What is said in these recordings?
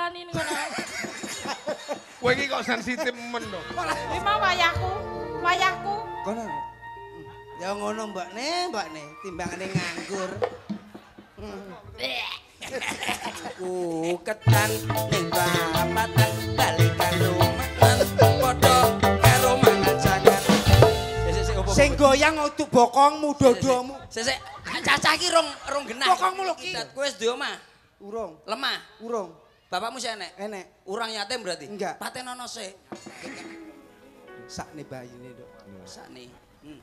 dilani ngono. Kowe iki kok sensitif men to. Iki mau wayahku, wayahku. Kono. Ya ngono mbak ne, mbak ne, timbangane nganggur. Ku ketan ning bapatan balikan rumah padha karo mangan jagat. Sing goyang utuk bokongmu dodomu. Sesek cacah iki rong rong genah. Bokongmu lho ki. Kowe wis duwe omah? Urung, Lemah. urung. Bapakmu sih enek? Enek Urang yatim berarti? Enggak. Patenono sih. sakne bayine, Dok. Sakne. Hmm.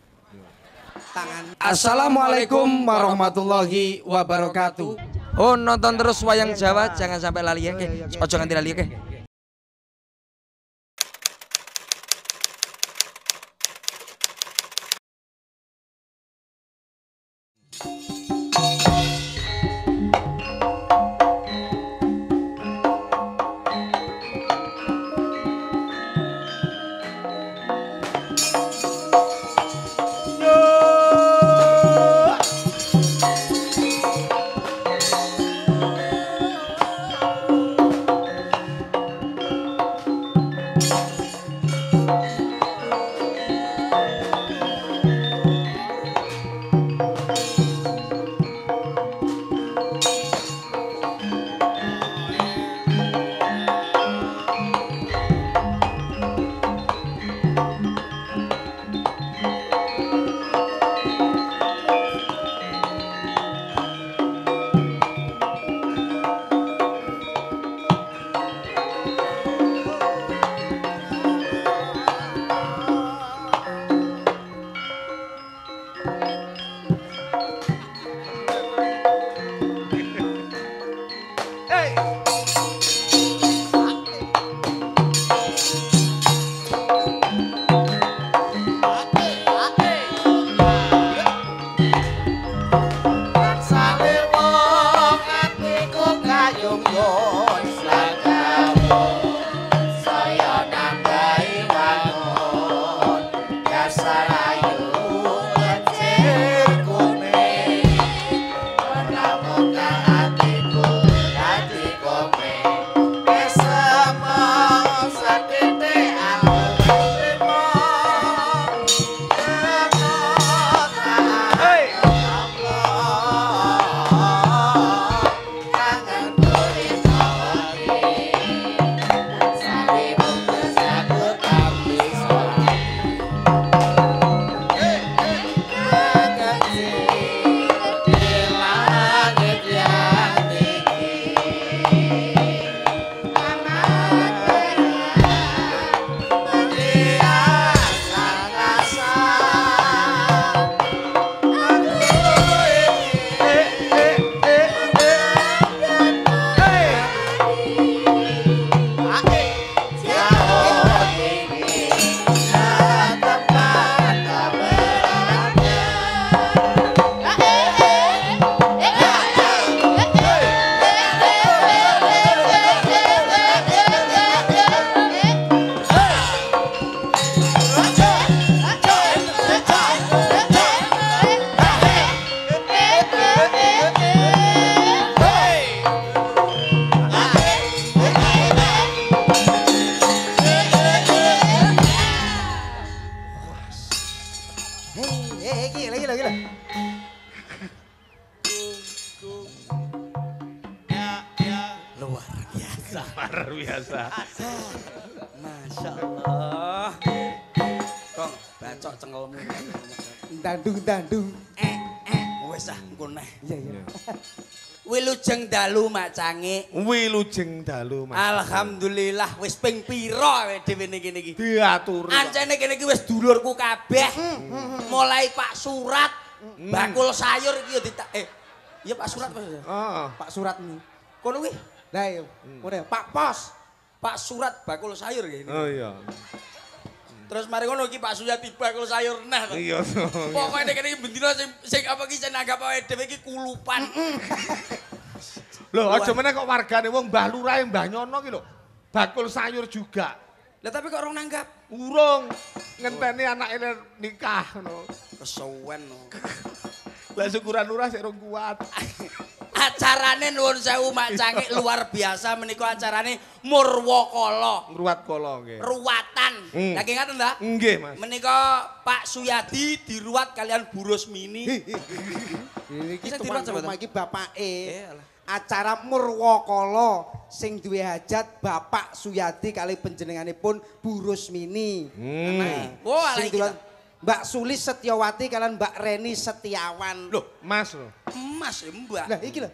Tangan Assalamualaikum warahmatullahi wabarakatuh. Oh nonton terus wayang Jawa jangan sampai lali ya. Ke. Ojo nganti lali ya. Dalu macange. Wilujeng dalu Mas. Alhamdulillah wis ping pira dhewe niki niki. Diaturi. kok. Ancene kene iki wis dulurku kabeh. Mulai Pak Surat, bakul sayur iki ya ditak eh iya Pak Surat Pak. Heeh. Pak Surat nih. Kono kuwi Lah iya. Udah Pak Pos. Pak Surat bakul sayur iki. Oh iya. Terus mari ngono iki Pak Suyati bakul sayur nah. to. Iya. Pokoke nek kene iki bendina sing sing apa iki nanggap awake dhewe iki kulupan. Loh, aja meneh kok wargane wong Mbah Lurah Mbah Nyono ki lho. Bakul sayur juga. Lah tapi kok orang nanggap? Urung ngenteni anake nikah ngono. Kesuwen no. Lah syukuran lurah sik rong kuat. Acarane nuwun sewu Mak Cangik luar biasa menika acarane Murwakala. Ngruwat kala nggih. Ruwatan. Hmm. Lagi ngaten ta? Nggih, Mas. Menika Pak Suyadi diruwat kalian Bu Rosmini. Iki diruat, rumah iki bapake. Eh. Acara Murwakala sing duwe hajat Bapak Suyadi kali panjenenganipun Bu Rusmini. Hmm. Oh, Sing ta. Mbak Sulis Setiawati kalian Mbak Reni Setiawan. Loh, Mas lho. Emas ya, Mbak. Lah iki lho,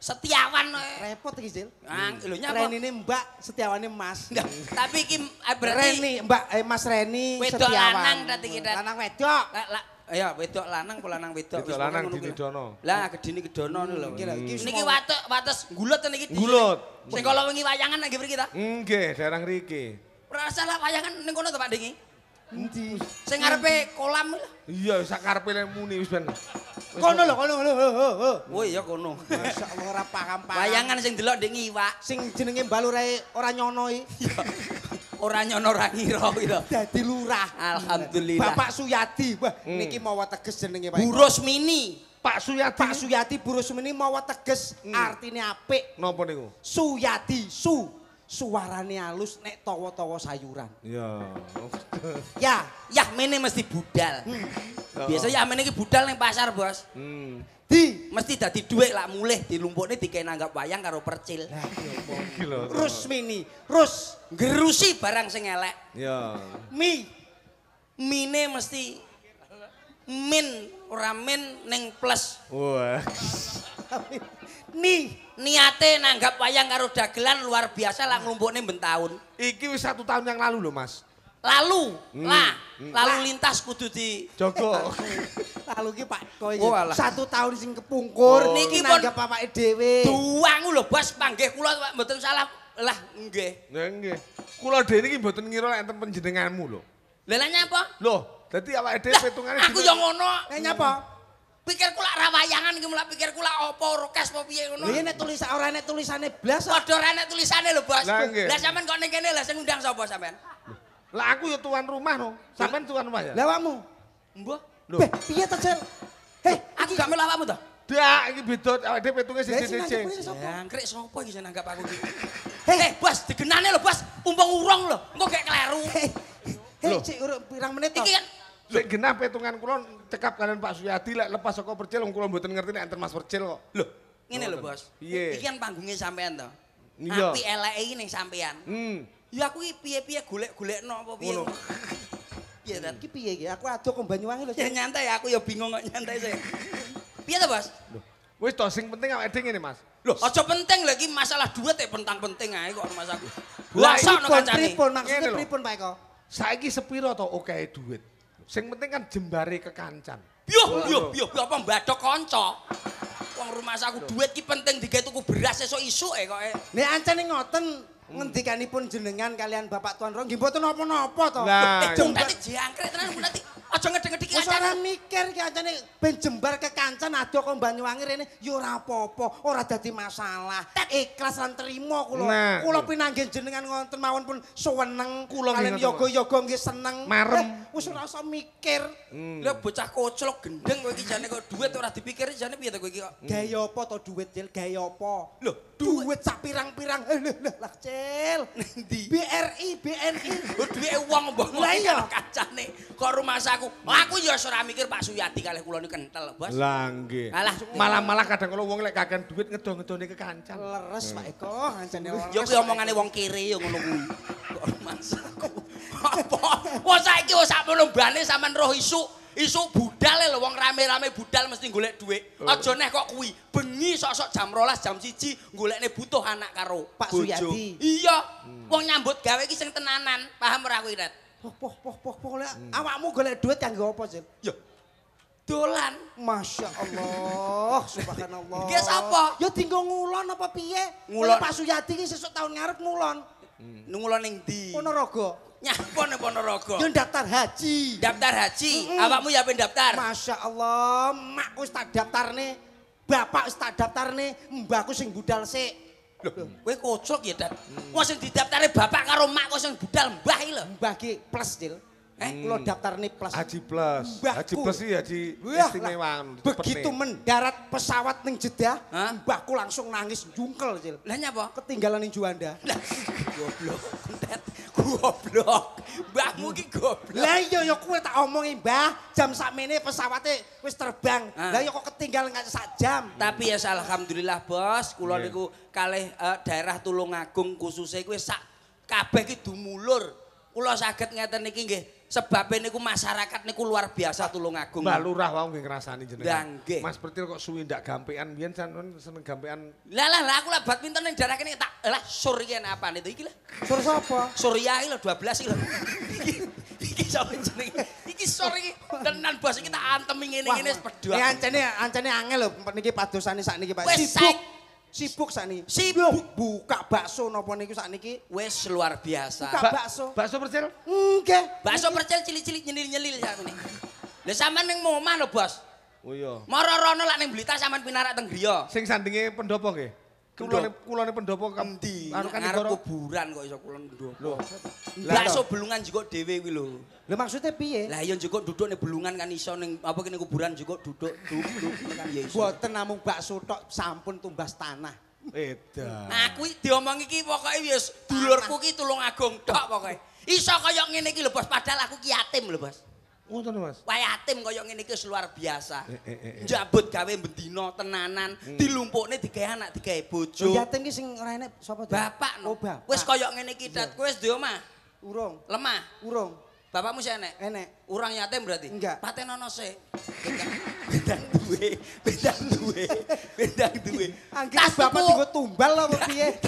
Setiawan eh. repot iki, Zil. Ah, lho nyapa? Reni ini Mbak, Setiawan ini Mas. Nggak, tapi iki eh, berarti Reni, Mbak eh, Mas Reni Wedok Setiawan. lanang berarti kita. Lanang wedok. Ya wedok lanang apa lanang wedok? Wedok lanang dididono. Lah gedine kedono lho. Iki lho, iki Niki semua- watuk wates gulut niki. di- Gulut. Sing kala wingi wayangan nang mriki ta? Nggih, daerah riki. Ora salah wayangan ning kono to Pak Dingi. Endi? Sing ngarepe kolam. Iya, sak karepe le muni wis ben. Kono lho, kono lho. ho, ho, ho. Oh iya kono. Masya Allah ora paham-paham. Wayangan sing delok ndek ngiwak. sing jenenge balurae ora nyono iki Ora nyono ora ngira gitu. dadi lurah. Alhamdulillah. Hmm. Bapak Suyadi. Wah, niki mawa teges jenenge Pak. Burus mini. Pak Suyadi. Pak Suyadi Burus ini mawa teges artine apik. Napa niku? Suyadi su. Suarane halus nek tawa-tawa sayuran. Iya. Ya, Yah mene mesti budal. Biasa ya mene iki budal ning pasar, Bos. Hmm. Di Mesti dadi dhuwit lak mulih dilumpukne dikene nanggap wayang karo percil. Iki lho. Rusmini, Rus, Gerusi barang sing elek. Iya. mi. Mine mesti min ora min ning plus. Wah. Ni, Niate nanggap wayang karo dagelan luar biasa lak nglumpukne bentaun. Iki wis satu tahun yang lalu lho, Mas. Lalu, Hmm. lah, Hmm. lalu lintas kudu di Jogo. lalu ki Pak Koy. Oh. Satu tahun sing kepungkur Oh. niki pun- nanggap bapake dhewe. Duang lho, Bos, panggih kula Pak, mboten salah. Lah, nggih. Ya nggih. Kula dhewe iki mboten ngira nek enten panjenenganmu lho. Lha lah nyapa? Loh, dadi awake dhewe Lah, petungane aku dina- yo ngono. Eh nyapa? Pikir kula ra wayangan iki mulai pikir kula apa orkes apa piye ngono. Lha nek tulisan ora nek tulisane blas. Padha ra nek tulisane lho, Bos. Lah sampean kok ning kene lah sing undang sapa sampean? Lah aku ya tuan rumah no. Sampean tuan rumah ya? Lah awakmu. Mbah, Loh. Beh, piye to, Jel? Heh, aku gak melu awakmu to? Dak iki beda awake dhewe petunge sing kuwi sapa? Jangkrik sapa iki sing nanggap aku iki? Heh. Eh, Bos, digenane lho, Bos. Umpang urung lho. Engko gak kleru. Heh, heh, Loh. cik urung pirang menit to? Iki kan Sik genah petungan kula cekap kalian Pak Suyadi lek lepas saka percil wong kula mboten ngerti nek enten Mas Percil kok. Lho, ngene lho, Bos. Piye? Iki kan panggungnya sampean to. Iya. Api eleke iki ning sampean. Hmm. Ya aku iki piye-piye golek-golekno apa piye. Ngono. Piye, Dan? Iki piye iki? Aku ado kok Banyuwangi lho. Ya nyantai aku ya bingung kok nyantai sih. Piye to, Bos? Loh, wis to sing penting awake dhewe ngene, Mas. Loh, aja penting lho iki masalah duit ya penting-penting ae kok mas aku. Lah, Pripun, kancane. pripun maksudnya pripun Pak Eko? Saiki sepiro to okehe duit? Sing penting kan jembare kekancan. Yo yo yo yo, apa mbadok kanca. Wong rumah aku duit ki penting digawe tuku beras esuk isuk e kok. e. Nek ancane ngoten ngendikanipun jenengan kalian Bapak Tuan Rong nggih mboten napa-napa to. Lah, jangkrik tenan Bu nanti. Aja ngedeng-ngedeng iki Wis ora kancane. mikir ki ancane ben jembar kekancan ado kok Banyuwangi rene ya ora apa-apa, ora dadi masalah. Ikhlas lan trima kula. Nah. Kula pinanggih jenengan ngonten mawon pun suweneng. Kula nggih kalian yoga-yoga nggih seneng. Marem. Eh, Wis ora usah mikir. Hmm. Lah bocah koclok gendeng kowe iki jane kok duit ora dipikir jane piye to kowe iki kok. Gaya apa to duit Cil? Gaya apa? Loh, duit sak pirang-pirang. Eh lho lho lah Cil. Ndi? BRI, BNI. Lho duwike wong mbok Lah iya. kancane kok rumah saku. Aku ya ora mikir Pak Suyadi kalih kula niku kentel, Bos. Lah nggih. Alah. Malah-malah kadang kalau wong lek kakean duit ngedo-ngedone kekancan. Leres Pak Eko, ancane Ya kuwi omongane wong kiri ya ngono kuwi. Kok masaku. Apa? Wong saiki wis sak melombane sampean roh isu. Isu budal lho wong rame-rame budal mesti golek dhuwit. Aja neh kok kuwi. Bengi sok-sok jam 12 jam 1 golekne butuh anak karo Pak. Suyadi. Iya. Wong nyambut gawe iki sing tenanan. Paham ora kuwi, Ret? Poh poh poh poh poh lek awakmu golek duit kanggo apa, Cil? Ya. Dolan. Masya Allah, subhanallah. Nggih, sapa? Ya tinggal ngulon apa piye? Ngulon. Kaya Pak Suyadi ki sesuk tahun ngarep ngulon. Nungulon ning ndi? Ponorogo. Nyapa ning Ponorogo. Ya daftar haji. Daftar haji. Mm-mm. Awakmu ya daftar. Masya Allah, makku wis tak daftarne. Bapak wis tak daftarne, mbahku sing budal sik. Loh, kowe kocok ya, Dat. Wong sing didaftare bapak karo mak kok sing budal mbah iki lho. Mbah ki plus, Cil. Eh, kula daftar nih plus. Haji Plus. Haji Plus iki haji istimewa. begitu mendarat pesawat ning Jeddah, mbahku langsung nangis jungkel, Cil. Lah nyapa? Ketinggalan ning Juanda. Goblok. Goblok. Mbahmu ki goblok. Lah iya ya kowe tak omongi, Mbah, jam sakmene pesawate wis terbang. Ah. Lah ya kok ketinggalan nggak sak jam. Tapi ya alhamdulillah bos, kula niku kalih eh, daerah Tulungagung khususnya kuwi sak kabeh ki dumulur. Kula saged ngeten niki nggih, sebabe niku masyarakat niku luar biasa Tulungagung. Mbak Lurah wae nggih ngrasani jenengan. Nggih. Mas Pertil kok suwi ndak gampean biyen sampean seneng gampean Lah lah lah aku lah badminton ning daerah kene tak lah Surya apa itu iki lah. Sur sapa? Surya iki lho 12 iki lho. Iki iki sapa jenenge? Iki sor iki tenan bos iki tak antemi ngene-ngene wis pedhot. Eh ancene ancene angel lho niki padosane sakniki Pak. Wes, Sibuk. sakniki. Sibuk. Buka bakso napa niku sakniki? Wis luar biasa. Buka Bak- bakso. Bakso Pertil? Nggih. Bakso percel cilik-cilik nyelil-nyelil sakmene. Lah sampean ning omah lho, Bos. Oh iya. Mara rono lak ning Blitar sampean pinarak teng griya. Sing sandinge pendopo nggih. Kulone kulone pendopo kam Endi? anu kan Ngarep kuburan kok iso kulon ndopo. Lho. Bakso belungan juga dhewe kuwi lho. Lho maksudnya piye? Lah iya njukuk duduk ning belungan kan iso ning apa kene kuburan njukuk duduk duduk kan ya iso. Boten namung bakso tok sampun tumbas tanah. Edan. Aku iki diomong iki pokoke wis dulurku ki tulung agung tok pokoke. Iso kaya ngene iki lho Bos, padahal aku ki yatim lho Bos. Ngoten Mas. Wae yatim kaya ngene iki luar biasa. Eh, eh, eh. Njabut gawe bendina tenanan, dilumpukne digawe anak digawe bojo. Yatim ki sing ora enek sapa? Bapak no. Oh, bapak. Wis kaya ngene iki dat, kowe wis di omah. urung. Lemah. Urung. Bapakmu sih enek? Enek. Urang yatim berarti? Enggak. Patenono sih. Bendang duwe, bendang duwe, bendang duwe. Anggere bapak dienggo tumbal apa piye?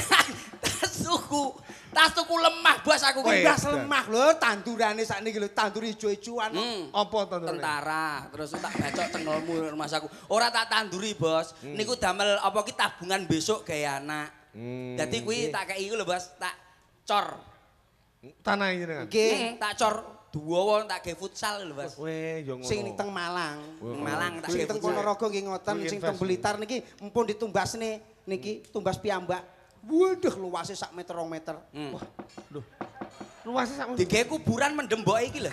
tas tuku, tas tuku lemah bos aku ki. Tumbas lemah lho tandurane sakniki lho tandur ijo-ijoan. Hmm. Apa to Tentara, terus tak bacok cengelmu rumah aku. Ora tak tanduri, Bos. Niku damel apa ki tabungan besok gawe anak. Hmm. Dadi kuwi tak kei iku lho, Bos, tak cor. Tanah jenengan. Nggih. Hmm, tak cor duwa tak gawe futsal lho, Bos. Weh, yo ngono. Sing ning teng Malang. Malang tak Sing gawe teng futsal. Ponorogo nggih ngoten, Kuwi sing teng. Blitar niki mumpun ditumbasne niki tumbas piyambak. Waduh luasnya sak meter rong meter. Hmm. Loh. Luasnya sak Digawe kuburan mendem mbok iki lho.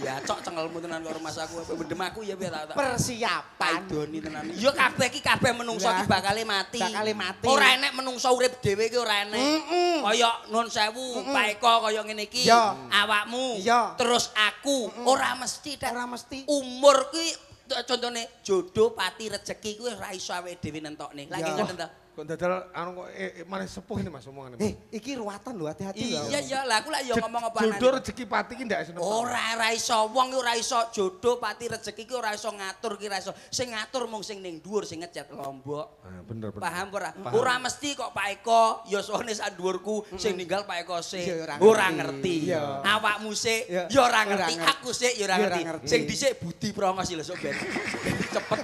Ya cok cengelmu tenan kok rumah aku mendem aku ya piye tak tak. Persiapan. Paidoni tenan. Ya kabeh iki kabeh menungso Lah, iki bakale mati. bakale mati. Ora enek menungso urip dhewe iki ora enek. Mm-mm. Kaya nun sewu, Pak Eko kaya ngene iki. Iya. Awakmu. Iya. Terus aku. Ora mesti Dak. Ora mesti. Umur kuwi t- contone jodoh pati rezeki kuwi ora iso awake dhewe nentokne. Lagi ngoten ta. Kok dadal anu kok eh, eh, malah sepuh ini Mas omongane. Eh, iki ruwatan lho hati-hati lho. Iya iya lah aku lah ya ngomong apa Jodoh rezeki pati ki ndak iso. Ora ora iso wong ki ora iso jodoh pati rezeki ki ora iso ngatur ki ora iso. Sing ngatur mung sing ning dhuwur sing ngecat lombok. Ah, bener bener. Paham ora? Ora mesti kok Pak Eko ya sone sak dhuwurku sing ninggal Pak Eko sik. Iya, ora ngerti. Awakmu sik Iya. ya ora Ora ngerti. Aku sik ya ora ngerti. Sing dhisik Budi Prongos lho sok ben. Cepet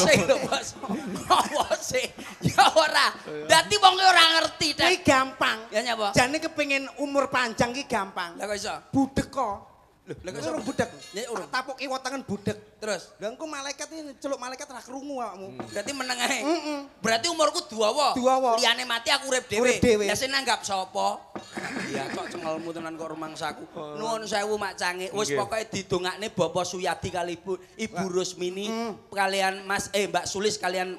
sik lho, Bos. Ngawas sik. Ya ora. Dadi wong ora ngerti, Iki Dek. gampang. Ya nyapa? Jane kepengin umur panjang ki gampang. Lah kok iso? Budek kok. Lho, lah kok iso? Urung budek. Ya, urung. Tapuk kiwatangan budek. Terus Lah engko malaikat ini celuk malaikat ra krungu awakmu. Berarti meneng ae. Mm-mm. Berarti umurku dawa. Dawa. Liyane mati aku urip dhewe. Urip dhewe. Ya sing nanggap sapa? Iya kok cengelmu tenan kok rumangsaku. Nuwun sewu Mak Cange. Wis pokoke didongakne Bapak Suyadi kali Ibu, Ibu Rusmini kalian Mas eh Mbak Sulis kalian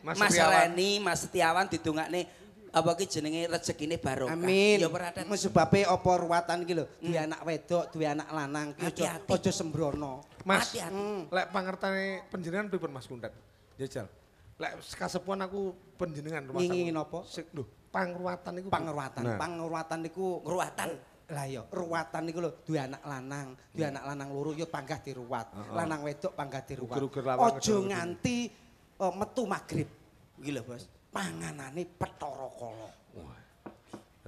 Mas Mas, Setiawan. Reni, Mas Setiawan didongakne apa ki jenenge rezekine barokah. Amin. Ya ora ada. Sebabe apa ruwatan iki lho, duwe anak wedok, duwe anak lanang, aja sembrono. Mas, Hati-hati. lek pangertane panjenengan pripun Mas Kundat? Jajal. Lek kasepuan aku panjenengan rumah Ngingin tangga. apa? Sik lho, pangruwatan niku. Pangeruatan, Nah. pangeruatan niku Ngruwatan. Lah iya, ruwatan niku lho, duwe anak lanang, duwe anak lanang loro ya panggah diruwat. Lanang wedok panggah diruwat. Aja nganti eh, metu magrib. Iki lho, Bos. Panganane Bathara Kala.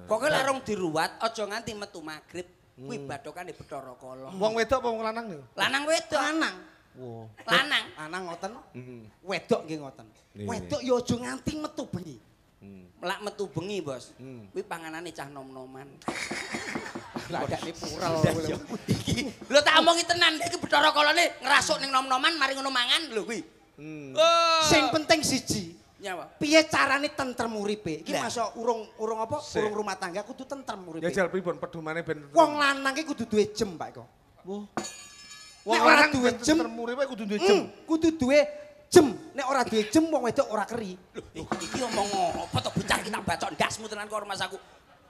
Pokoke larung diruwat aja nganti metu magrib. Kuwi bathokane Bathara Kala. Wong wedok apa wong lanang niku? Lanang wedok. Lanang. Wow. Lanang. Lanang ngoten, Heeh. wedok nggih ngoten. Wedok ya aja nganti metu bengi. Lak metu bengi, Bos. Hmm. Kuwi panganane cah nom-noman. Pural. Iki lho tak omongi tenan iki Bathara Kalane ngrasuk ning nom-noman mari ngono mangan lho kuwi. Hmm. Oh. Sing penting siji, Nyawa. Piye carane tentrem uripe? Iki masuk urung urung apa? Sik. Urung rumah tangga kudu tentrem uripe. Ya jal pripun pedumane ben. Wong lanang ki kudu duwe jem, Pak Eko. Wong Nek ora lanang duwe jem, termuripe kudu duwe jem, jem. kudu duwe jem. Nek ora duwe jem wong wedok ora keri. Loh, iki ngomong apa to bocah iki tak bacok ndasmu tenan karo Mas aku.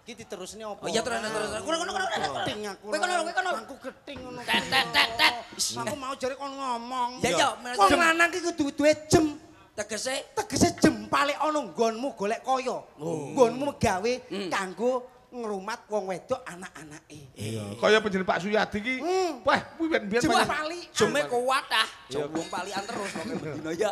Iki diterusne apa? Oh iya terus terus. terus. Kono kono kono. Geting aku. Kowe kono kowe kono. Aku geting ngono. Tet tet tet tet. Aku mau jare kon ngomong. Ya ya. Wong lanang ki kudu duwe jem. tegese Tegese jempale ana nggonmu golek kaya. Nggonmu gawe Hmm. kanggo ngrumat wong wedok anak-anake. Kaya penjenengan Pak Suyadi ki. Hmm. Wah, kuwi ben biyen Jem pali. jeme kuat ah. Jombong palian terus pokoke bendina ya.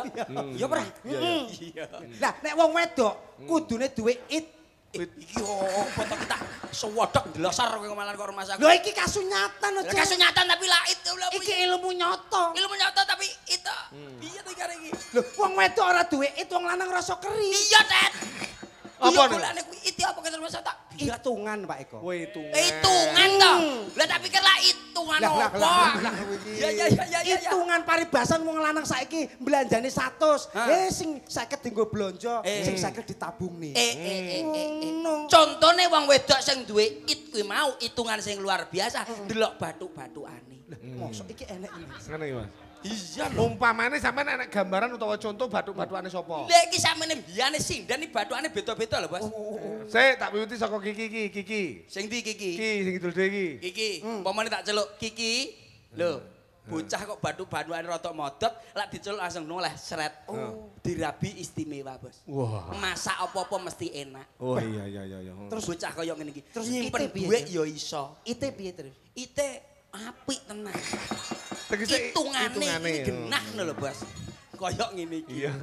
Iya, Pra. Iya. Lah nek wong wedok kudune duwe it. Iki apa to kita sewodok ndelosar kowe malah karo Mas aku. Lho iki kasunyatan aja. kasunyatan tapi lah itu lah. Iki ilmu nyata. ilmu nyata tapi itu. Iya to kare iki. Lho wong wedok ora duwe it wong lanang rasa keri. Iya, Tet. Apa Iya nih? kulane kuwi itu apa kata Mas tak? Hitungan Pak Eko. Wah, itu. Hitungan to. Lah tak pikir lah hitungan Lah, lah, lah, lah, iya iya iya iya. Hitungan paribasan wong lanang saiki belanjane 100. Hah? Eh sing 50 dienggo blonjo, Eh. sing 50 ditabung nih. Eh eh eh eh. eh. Contone wong wedok sing duwe it kuwi mau hitungan sing luar biasa, delok batu-batukane. Mosok iki enek iki. Ngene iki, Mas. Iya Umpamane sampean enek gambaran utawa contoh bathuk-bathukane sapa? Lha iki sampeyan mbiyane sindan iki batukane beda-beda lho, Bos. Sik tak piwiti saka Kiki iki, Kiki. Sing ndi Kiki? Kiki sing kidul dhewe iki. Kiki, umpamane tak celuk Kiki. Lho, bocah kok batu-batukane rada modot, lak diceluk langsung noleh sret. Oh, dirabi istimewa, Bos. Wah. Masak apa-apa mesti enak. Oh iya iya iya iya. Terus bocah kaya ngene iki. Terus nyimpen Jen? ya iso. Ite piye terus? Ite apik tenan. Tegese Hitungane iki genah ngono lho, Bos. Kaya ngene iki. Iya.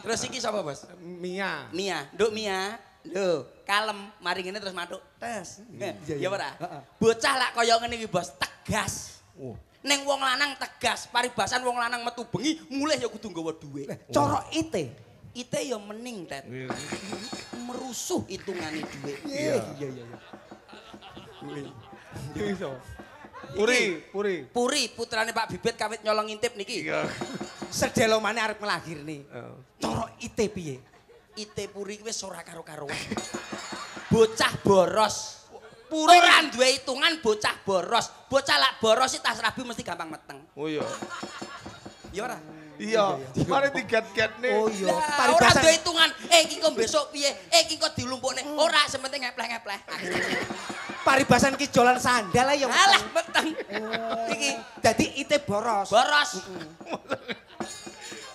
Terus iki sapa, Bos? Mia. Mia, Nduk Mia. Lho, kalem, mari ngene terus matuk. Tes. iya, Ya iya. ora? Bocah lak kaya ngene iki, Bos, tegas. Oh. Ning wong lanang tegas, paribasan wong lanang metu bengi, mulih ya kudu nggawa dhuwit. Cara ite. Ite ya mening, Tet. Iya. Merusuh hitungane dhuwit. Iya iya iya. Iki iso. Puri, puri. Puri putrane Pak Bibit kawit nyolong ngintip niki. Iya. Sedelomane arep nglahirne. Cara ite piye? Ite puri wis ora karo-karuan. Bocah boros. Puri ora duwe hitungan bocah boros. Bocah lak boros sih tas rabi mesti gampang meteng. Oh iya. Ya ora? Iya, mari digat-gatne. Oh iya, ora paribasan duwe hitungan. Eh iki kok besok piye? Eh iki kok dilumpukne. Ora sementing ngepleh-ngepleh. paribasan kijolan sandal ae ya. Alah meteng. Iki Dadi ite boros. boros.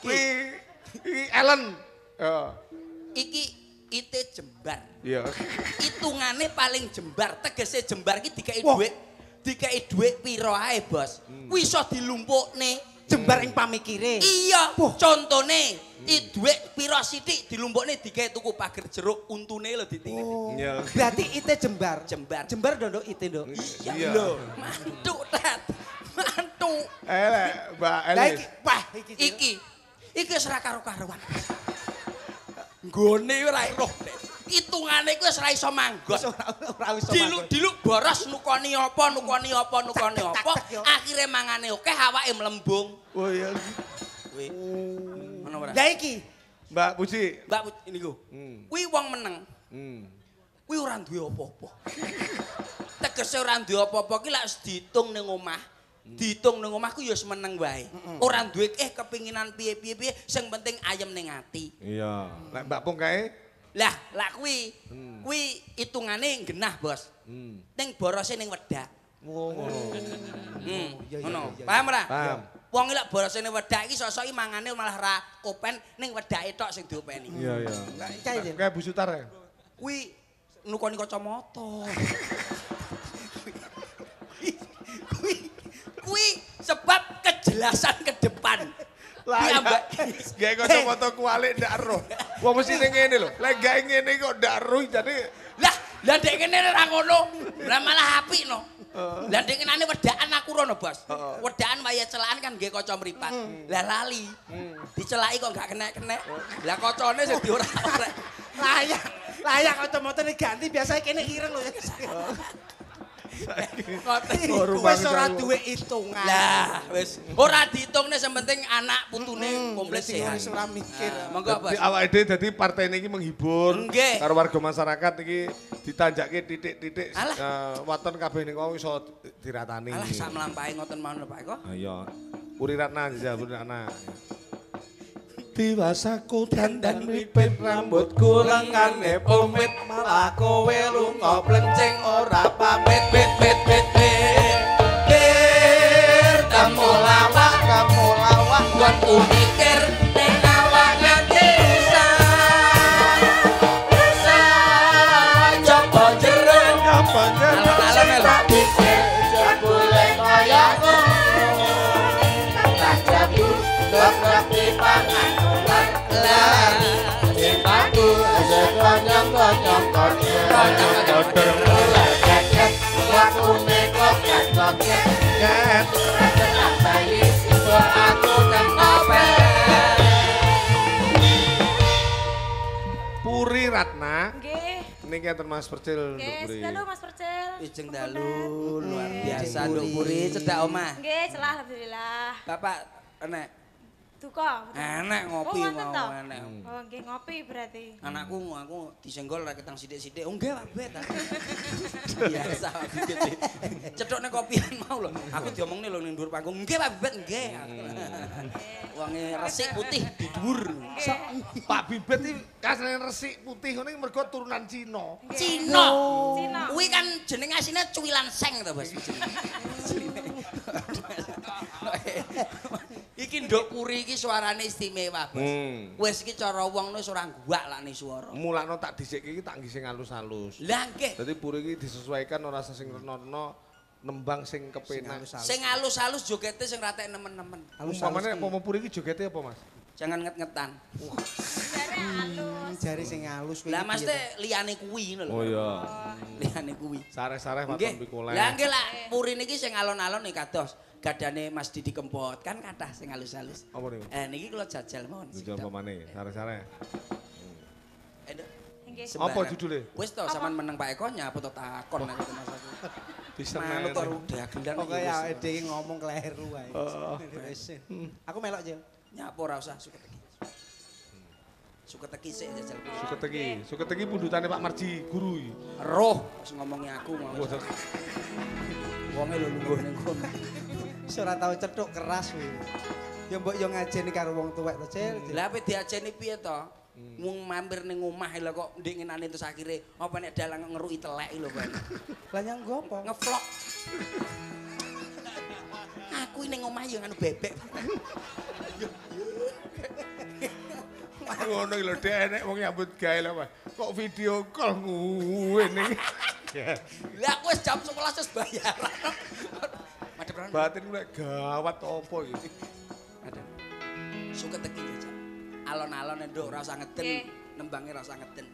Kuwi iki Ellen. Iki ite jembar. Iya. Hitungane paling jembar. Tegese jembar iki dikei Wah. dhuwit. Dikei dhuwit pira ae, Bos. Kuwi iso dilumpukne. Jembar ing pamikire. Iya, contone i dhuwit pira sithik dilumpukne digawe tuku pager jeruk untune lho ditinggal. Oh. Iya. Berarti ite jembar. Jembar. Jembar ndok ite ndok. Iya Iya. lho. Mantuk, Tat. Mantuk. Elek, Mbak Lah Elis. iki wah iki. Iki iki wis ora karo-karuan. Nggone ora roh. Hitungane kuwi wis ora iso manggon. Ora iso. Diluk diluk boros nukoni apa nukoni apa nukoni apa akhire mangane oke awake mlembung. Oh iya. Kuwi. Ngono ora? Lah iki Mbak Puji. Mbak Put- ini ku. Hmm. Kuwi wong meneng. Hmm. Kuwi ora duwe apa-apa. Tegese ora duwe apa-apa ki lak diitung ning omah. Diitung ning omah ku ya wis meneng wae. Ora duwe eh kepinginan piye-piye piye, sing penting ayem ning ati. Iya. Lek Mbak Pung kae. Lah, lak kuwi kuwi hitungane genah, Bos. Hmm. Ning borose ning wedak. Oh, ngono. Hmm, iya, ngono. iya, iya. Paham ora? Paham. Wong lek borose ning wedak iki sosok iki mangane malah ra kopen ning wedake tok sing diopeni. Iya, iya. Kayak Bu Sutar ya. Kuwi nukoni kacamata. Kuwi kuwi sebab kejelasan ke depan. Lah Mbak. Gawe kacamata kualik ndak roh. Wong mesti ning ngene lho. Lek gawe ngene kok ndak roh jadi Lah, lah dek kene ora ngono. Lah malah apik no. Lah dek kenane wedaan aku rono, Bos. Wedaan waya celaan kan nggih kaca mripat. Lah lali. Dicelaki kok gak kenek-kenek. Lah kacane sing diora-ora. Layak. Layak kacamata ganti biasanya kene ireng lho. Ngoten Oh, niku. rumah Wis ora duwe hitungan. Lah, wis. Ora dihitungnya sing penting anak putune komplit sehat. wis ora mikir. Monggo, Bos. Jadi awake dhewe dadi partai ini menghibur karo warga masyarakat iki ditanjake titik-titik eh, waton kabeh niku iso diratani. Alah sak mlampahe ngoten mawon Pak Eko. Ah, Iya. Uri Ratna Ratna. Diwasaku dandan mipit rambutku lengane pomit malah kowe lunga plencing ora pamit. Pit pit pit pit kamu lawak kamu lawak ku mikir bayi aku dan Puri Ratna. Nggih. Niki enten Mas Percil Nduk Nggih, Puri. dalu Mas Percil. Ijeng dalu luar biasa Nduk Puri cedak omah. Nggih, celah alhamdulillah. Bapak enek Duka. enek ngopi Oh, mau to? enek. Oh, nggih ngopi berarti. Anakku aku disenggol ra ketang sithik-sithik. Oh nggih Pak Bet. Biasa Bet. Cethokne kopian mau lho. Aku diomongne lho ning dhuwur panggung. Nggih Pak Bet, nggih. Wonge resik putih di dhuwur. Pak Bibet iki kasane resik putih ngene mergo turunan Cina. Cina. Cina. Kuwi kan jeneng asline cuwilan seng to, Bos. Iki nduk puri iki suarane istimewa, Bos. Hmm. Wis iki cara wong wis ora guak lakne swara. Mulakno tak dhisike iki tak ngising halus-halus. Lah nggih. Dadi puri iki disesuaikan ora sing rena nembang sing kepenak. Sing alus-alus jogete sing ratek nemen-nemen. Umpamane apa puri iki jogete apa, Mas? Jangan nget-ngetan. Halus. Jari sing halus kuwi. Lah Mas teh liyane kuwi ngono lho. Oh iya. Liyane kuwi. Sareh-sareh Nggih. waton pikoleh. Lah nggih lah puri niki sing alon-alon nih kados. Gadane Mas Didi Kempot kan kathah sing halus-halus. Apa niku? Eh niki kula jajal mawon. Jujur apa maneh? Sareh-sareh. Eh. Apa judulnya? Wis to sampean meneng Pak Eko nyapu to takon nek itu Mas aku. Bisa Manut kok dagelan iki Pokoke awake dhewe ngomong kleru ae. Wis. Aku melok, Jil. Nyapu ora usah suket iki. Suket iki sik jajal kuwi. Suket iki, suket iki pundutane Pak Marji guru iki. Roh wis ngomongi aku mau. Wah, Wonge lho lungguh ning kono. Wis ora tau cethuk keras kuwi. Ya mbok yo ngajeni karo wong tuwek to, Cil. Lah ape diajeni piye to? Wong mampir ning omah lho kok ndek ngenane terus akhire apa nek dalang ngeruki telek lho, Pak. Lah nyang nggo apa? Ngevlog. Aku ning omah yo nganu bebek. Ngono lho Dek enek wong nyambut gawe lho. Kok video call ngene. Lah aku wis jam 11 wis bayaran. Madhep ran. Batin mulai gawat apa iki. Madhep. Suket iki aja. Alon-alon nduk ora usah ngeden, nembange ora usah ngeden.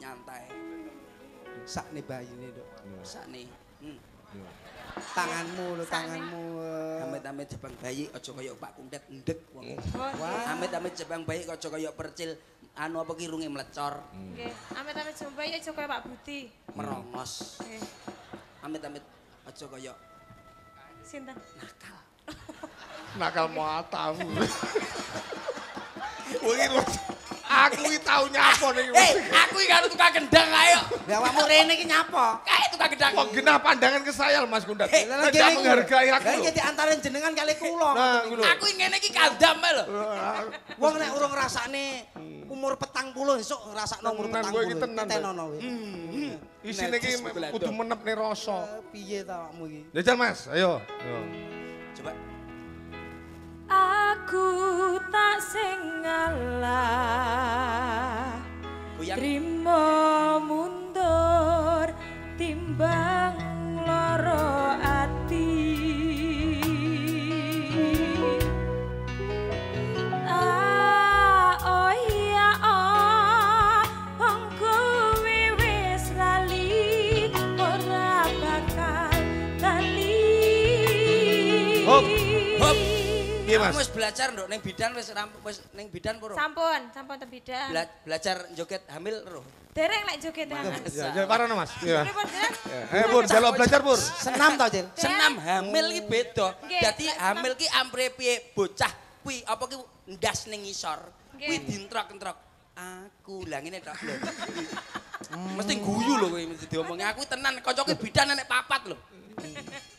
Nyantai. Sakne bayine, Dok. Sakne. Hmm. Tanganmu lho, tanganmu. eh. Amit-amit jebang bayi aja kaya Pak Kundet ndek wong. Amit-amit jebang bayi aja kaya percil anu apa kirunge mlecor, Nggih. Amit-amit jumpa ya aja kaya Pak Budi. merongos. Nggih. Amit-amit aja kaya Sinten? nakal. Nakal matamu. Wong iki aku iki tau nyapa ning. Eh, aku iki karo tukang gendang ayo. Lah awakmu rene iki nyapa? Tukang gendang. Kok genah pandangan ke saya Mas Kundat. Tidak kene- menghargai aku Lah iki di antara jenengan kali kula. Nah, ngono. Aku iki ngene iki kandam lho. Wong nek urung ngrasakne umur petang puluh esuk ngrasakno umur Tenan, petang puluh. iki tenan. Tenono. Isine iki Najis belado. kudu menep nih rasa. Eh, Piye ta awakmu iki? Jajal Mas, ayo. Coba. Aku tak sing ngalah. Goyang. Trimo mundur timbang loro ati. Mas? Kamu wis belajar nduk ning bidan wis wis ning bidan pura? Sampun, sampun tebidan. Bela- belajar joget hamil ro. Dereng lek joget kan. Ya, ya parono Mas. Ya. Eh, Pur, jaluk belajar, Pur. Senam tau, Cil. Senam hamil ki beda. Dadi hamil ki ampre piye bocah kuwi apa ki ndas ning ngisor. Kuwi dientrok-entrok. Aku lah ngene tok lho. Mesti guyu lho kowe mesti diomongi aku tenan kancaku bidan nek papat lho.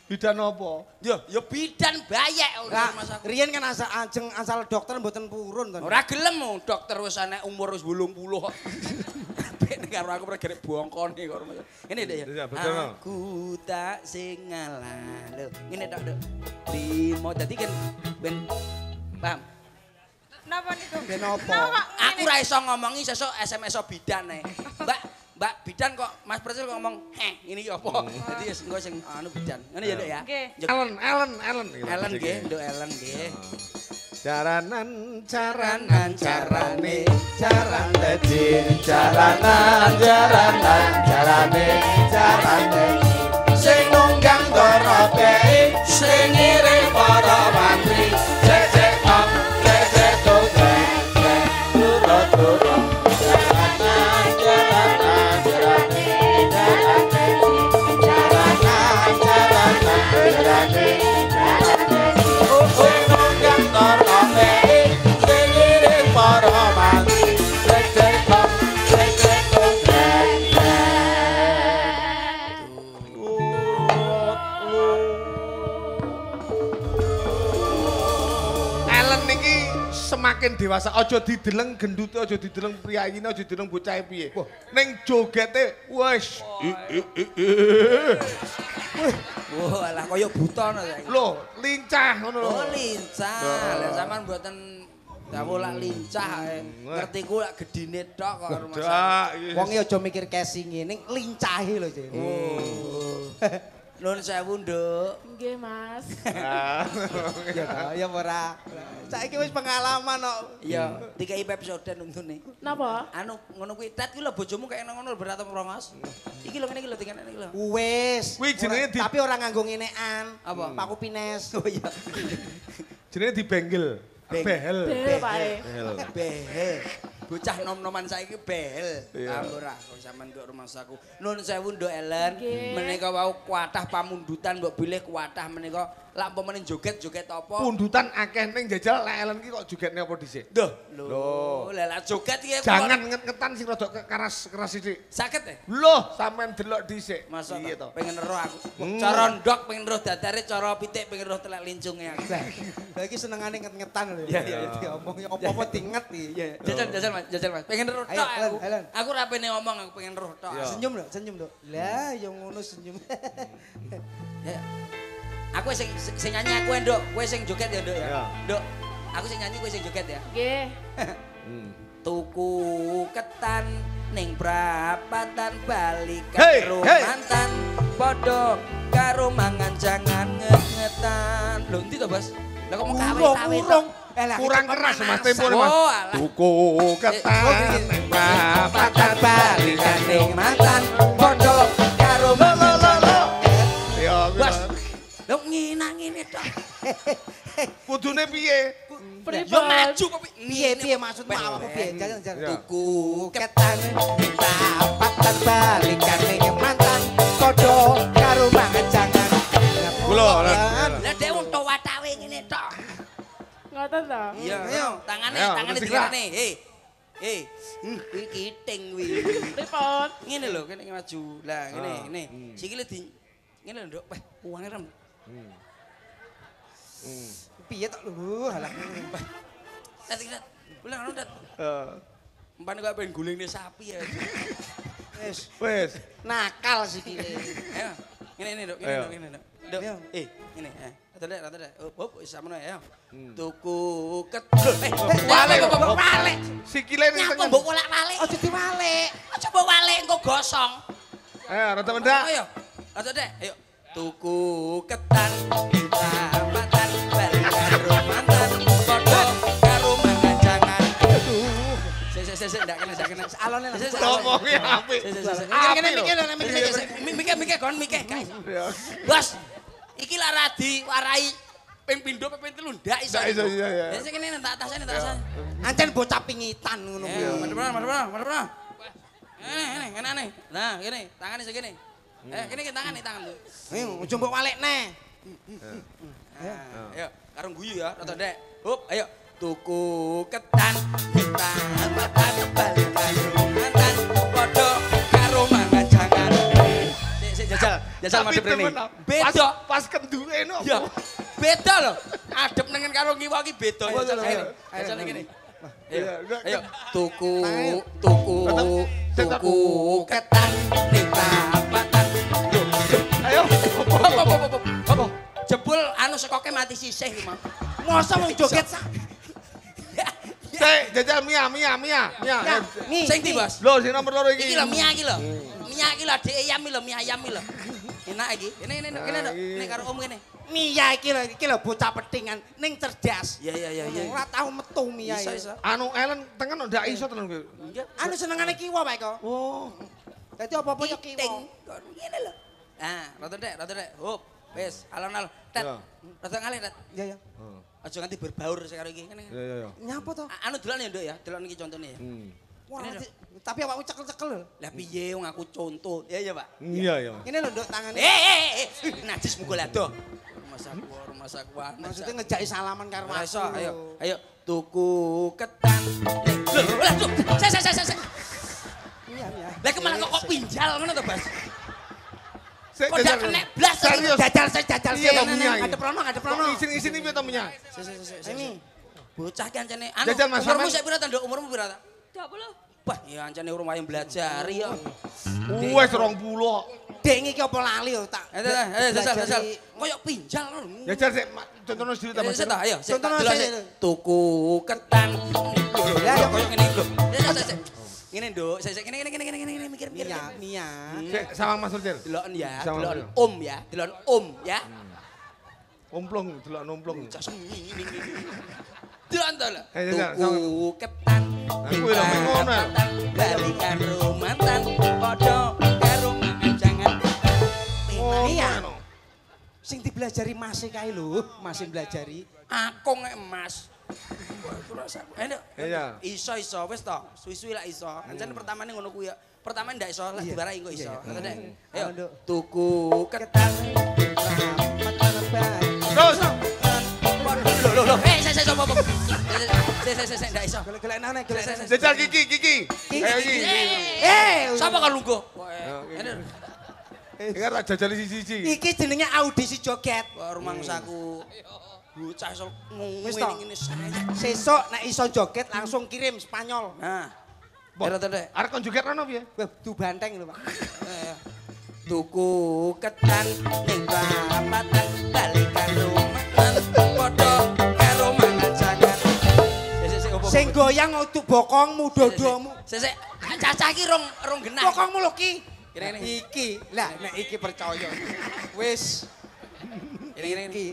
Bidan apa? Ya, ya bidan bayek Lah, Mas aku. riyen kan asal ajeng asal dokter mboten purun to. Ora gelem oh, dokter wis enek umur wis 80 kok. Apik nek karo aku ora gerek bongkone karo. Ngene Ya. Aku tak sing ngalah. Lho, ngene tok, Dok. Limo dadi kan ben paham. Napa niku? Ben apa? Napa kok Aku ra iso ngomongi sesuk SMS -o bidan ae. Mbak, Mbak bidan kok Mas Persil kok ngomong, "Heh, ini apa?" Dadi wis engko sing anu bidan. Ngene ya, Dok ya. Ellen, Ellen, Ellen. Ellen nggih, Nduk Ellen nggih. Jaranan, Caranan carane Jaran lecin, jaranan, jaranan, jarane, jarane. Sing nunggang dorope, sing ngiring para mantri. Jarane, semakin dewasa aja dideleng gendute aja dideleng priyayine aja dideleng bocahe piye. Ning jogete wis Wah, lah koyo buta no saiki. lho lincah ngono lho. Oh, lincah. Lah sampean mboten dawuh lak lincah ae. Ngerti ku lak gedine tok kok iki. Wong e aja mikir casing ning lincahe lho, Cil. Nuwun sewu, Nduk. Nggih, Mas. Ah. Ya ya ora. Saiki wis pengalaman kok. Iya, dikai Pepsodent untune. Napa? Anu ngono kuwi, tet kuwi lho bojomu kaya ngono lho berat apa rongos. Iki lho ngene iki lho dikene iki lho. Wis. Kuwi jenenge tapi ora nganggo ngenean. Apa? Paku pines. Oh iya. Jenenge dibenggel. Beng- Behel. Bel pae. Behel. Behel. Bocah nom-noman saiki behel. Paham ora? Kok sampean kok rumah saku. Nun sewu Nduk Ellen. Menika wau kuatah pamundutan mbok bilih kuatah menika lak umpamane joget-joget apa? Pundutan akeh ning jajal lek Ellen ki kok jogetne apa dhisik? Duh, Lho. lho. Lah lah joget iki Jangan nget-ngetan sing rada ke- keras-keras sithik. sakit ya? Loh, sampean delok dhisik. Masa Iya to? to. Pengen roh aku. Hmm. Cara ndok pengen roh dadare, cara pitik pengen roh telek lincunge aku. Lah iki senengane nget-ngetan lho. Iya, iya. Diomong apa-apa diinget iki. Iya, jajal jajal Mas, jajal Mas. Pengen roh tok Ellen, aku. Aku ra pene ngomong aku pengen roh tok. Senyum lho, senyum lho. Lah, ya ngono senyum. Ya. Aku sing sing nyanyi aku Nduk, kowe sing joget ya Nduk ya. Ya. Nduk, aku sing nyanyi kowe sing joget ya. Nggih. Hmm. Tuku ketan ning prapatan balik Hey, karo hey. mantan padha karo mangan jangan ngetan. Lho ndi to, Bos? Lah kok mau? Eh lah, Kurang keras. Mas tempone Mas. Oh, alah. Tuku ketan ning Papat balikan ning mantan padha karo mangan. Lho ngina ngene tok. kudune piye? Yo maju kok Piye piye maksudmu apa piye? Jangan jangan. Tuku ketan tapatan balikan ning mantan padha karo mangan jangan. Kula? Lah dhek untu watawe ngene tok. Ngoten to? Iya, ayo, tangane, tangane dikarane. Hei. Hei, hmm, kuwi kiting kuwi. Pripun? Ngene lho, kene maju. Lah, ngene, ngene. Sikile di ngene lho, Nduk. Wah, uwange rem. Piye tok lho, halah. Tet iki, Tet. Ulang anu, Tet. Eh, Umpane kok pengen gulingne sapi ya. Wis Wis. nakal sih piye. Ayo. Ngene. Ngene, Ayo. Nduk. Ngene, Nduk. Nduk. Ayo. Eh, ngene. Eh, rata dek, rata dek. Oh, oh, wis samono ya. Hmm. Tuku ket. Eh, wale kok kok wale. Sikile ning Nyapa tengah. mbok kolak wale? Aja diwalek. Aja mbok wale engko gosong. Ayo, rada mendak. Ayo. Rata dek, ayo. Tuku ketan rapatan balik karo mantan padha karo mangan jangan. Aduh. Sik sik sik sik ndak kena ndak kena. Alone lah. Sik, sik, sik. Ngomongnya apik. Sik, sik, sik, sik. Apik Mikir, lho. mikir, mikir, mikir, Sik, sik, sik. Mi- Mikir mikir kon mikir guys. Ya. Bos, iki lah radi warai ping pindho ping telu ndak iso. Iso, iya, iya. Ya sing kene tak tasane tak tasane. Ancen bocah pingitan ngono kuwi. Ya, madhep madhep madhep. Ini, ini, ini, ini. Nah, gini, tangannya segini. Eh, gini, gini, tangan nih, tangan. Ayo, aja mbok walekne. Nah, ayo, karo guyu ya, rata dek. Hup, ayo. Tuku ketan, kita makan balikan mantan, podo karo mangan jangan. Sik, sik, jajal, jajal Tapi madhep rene. temen, ah. Beda. Pas, pas kenduke no. Ya, beda loh. Adep nengen karo ngiwa ki beda. Ayo, Jajal ayo, kene. ayo. Jajal kene. Iya, Ayo, enggak, ayo. enggak. Tuku, Tangan. tuku, Tetap. tuku ketan ning perapatan. Loh, Ayo. Hop, hop, hop. Jebul anu sekoke mati sisih iki, Mang. Mosok wong joget sak. Sik, jajal Mia, Mia, Mia, Mia. Ya, nih. Sing ndi, Bos? Lho, sing nomor loro iki. Iki lho Mia iki lho. Mia iki lho dhek ayam lho, Mia ayam lho. Enak iki. Ini ini ini Nah, ini karo Om kene. Mia iki lho, iki lho bocah pedingan ning cerdas. Iya iya iya iya. Ora tau metu Mia Iso iki. iso. Anu Ellen tengen ndak iso tenan kowe. Anu senengane kiwa Pak Eko. Oh. Dadi apa-apa ya Ting. kiwa. Ngene lho. Nah, rada dek, rada dek. Hop. Wis, alon-alon. Tet. Rada ngalih, Tet. Iya ya. Aja nganti berbaur sing karo iki. Ngene. Ya ya ya. Nyapa to? Anu delok ya, Nduk ya. Delok niki contone ya. Hmm. Wah, Ini tapi awakmu cekel-cekel lho. Lah piye wong aku contoh. Ya ya, Pak. Iya ya. Ini lho nduk tangane. Eh, eh, eh, eh. najis mukul adoh. Rumah saku, rumah saku. Maksudnya ngejaki salaman karo aku. ayo, ayo tuku ketan. Eh, Lho, saya, saya, saya, saya. Iya, iya. Lah kemana kok kok pinjal ngono to, Bas? Sik, Kok ndak jajal. kena blas to iki? Serius. Jajal saya jajal Iya, saya. toh, Mia iki. Ada prono, ada prono. Kok isin-isin iki to Mia? Si, si, si, si, si, Ini. Bocah ki ancene anu. Jajal, Mas, umurmu sampean- sik pira ta, Nduk? Umurmu pira ta? 20. Wah, ya ancene urung wae belajar ya. Wes 20. Dek iki apa lali yo tak. Eh, eh, eh, jajal, Belajar jajal. di- Koyok pinjal ngono. Jajal sik ma- contohno sendiri ta Eh, Mas. sik ta, ayo, sik tak Contohnya delok sik, sik. sik. Tuku ketan. Lho, lho, Ya, lho, ya. koyo ngene iki lho. Ya, ya, sik, sik. Ngene, Nduk. Sik, sik, ngene, ngene, ngene, ngene, ngene, mikir, mikir. Mia, mikir. Mia. Sik sama Mas Rujil. Deloken ya, sama. om ya, deloken om ya. Omplong, delok nomplong. Jas ngene ngene. Deloken to lho. Eh, Tuku ketan. Aku lho ngono. lho. Balikan mantan padha karo jangan. Iya. no. Sing dibelajari masih kae lho, masih belajari. Aku ngek emas. Enak. Iya. Iso iso wis to. Suwi-suwi lak iso. Ancen pertamane ngono kuwi ya. Pertama ndak iso, lek Iya. diwarai engko iso. Ngono Dek. Hmm. Ayo. Ayo. Tuku ketan. Terus. Loh loh loh. Eh, saya saya coba. Saya saya saya ndak iso. Golek-golek nang golek. Jajal Kiki, Kiki. Ayo Kiki. Eh, Siapa kan lungguh? Ingat tak jajal siji-siji. iki jenenge audisi joget. Wah, rumangsaku. Bocah iso ngene ngene saya. Sesuk nek iso joget langsung kirim Spanyol. Nah. Dek. Arek kon joget rono piye? Wah, du banteng lho, Pak. Tuku ketan ning perapatan balikan rumahan padha karo mangan opo. Sing goyang utuk bokongmu, dodomu. Sik sik. Cacah iki rong rong genah. Bokongmu lho ki. Iki. Lah, nek iki percaya. Wis Kene kene. iki.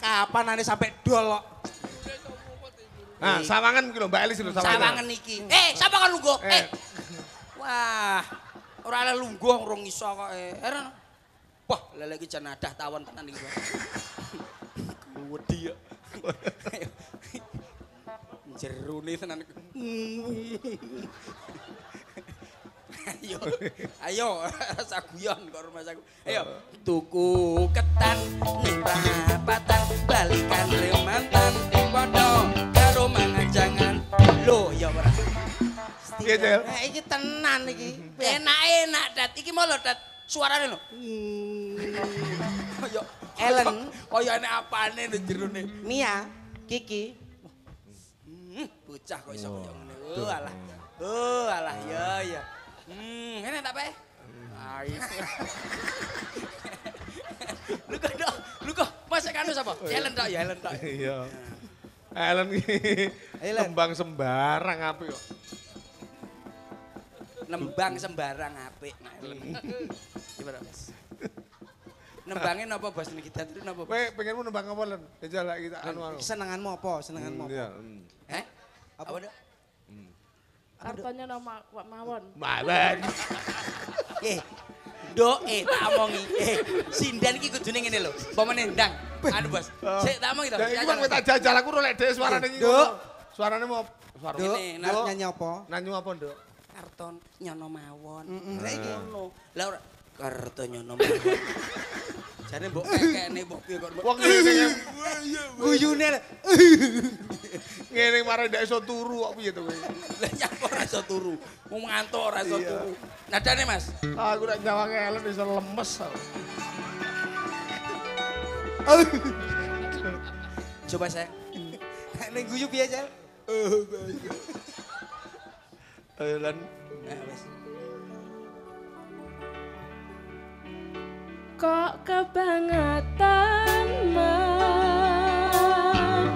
Kapan ane sampe dol kok. Nah, sawangan iki lho Mbak Elis lho Sawangan iki. Eh, sapa kan lungguh? Eh. Eh. Wah. Ora ada lungguh rong iso kok. Eh, Eren. Wah, lele iki jan adah tawon tenan iki. Bang. Wedi ya. Jerune tenan. Ayo, ayo, rasa guyon kok rumah saku. Ayo, tuku ketan Piye, Cel? Nek iki tenan iki. Enak-enak, Dat. Iki mau lho, Dat. Suarane lho. Kaya Ellen. kaya enek apane lho jerone. Mia, Kiki. Hmm, bocah kok iso kaya ngene. Oh, alah. Oh, alah, ya ya. Hmm, ngene tak pae. Ai. Lu kok lu kok masak anu sapa? Ellen tok, ya Ellen tok. Iya. Ellen iki Ellen. tembang sembarang apik kok. Nembang sembarang apik. Gimana, Mas? Nembangnya napa bos niki dadi napa? Bos? Kowe pengenmu nembang apa Len? Jajal lek kita anu-anu. Senenganmu apa? Senenganmu apa? Iya. hmm. Eh? Apa dak? Artonya nama Wak Mawon. Mawon. Eh, Nduk, eh tak omongi. Eh, sindan iki kudune ngene lho. Pomene ndang. Anu, Bos. Sik tak omongi to. Ya iki wong tak jajal aku rolek dhewe suarane iki. Nduk. Suarane mau suara Duk, Ini, Duk, Nak. nyanyi apa? nanyu apa, Nduk? Karton nyono mawon. Lah iki ngono. Lah ora karton nyono mawon. Jane mbok kekene mbok piye kok. Wong ngene Guyune. ngene marah ndak iso turu kok piye to kowe? Lah nyapa ora iso turu. Wong ngantuk ora iso Iya. turu. Nadane Mas. Aku nek nyawange elen iso lemes. aku. Coba saya. Ning guyu piye, Jal? Lan. Nah, wis. Kok kebangetan man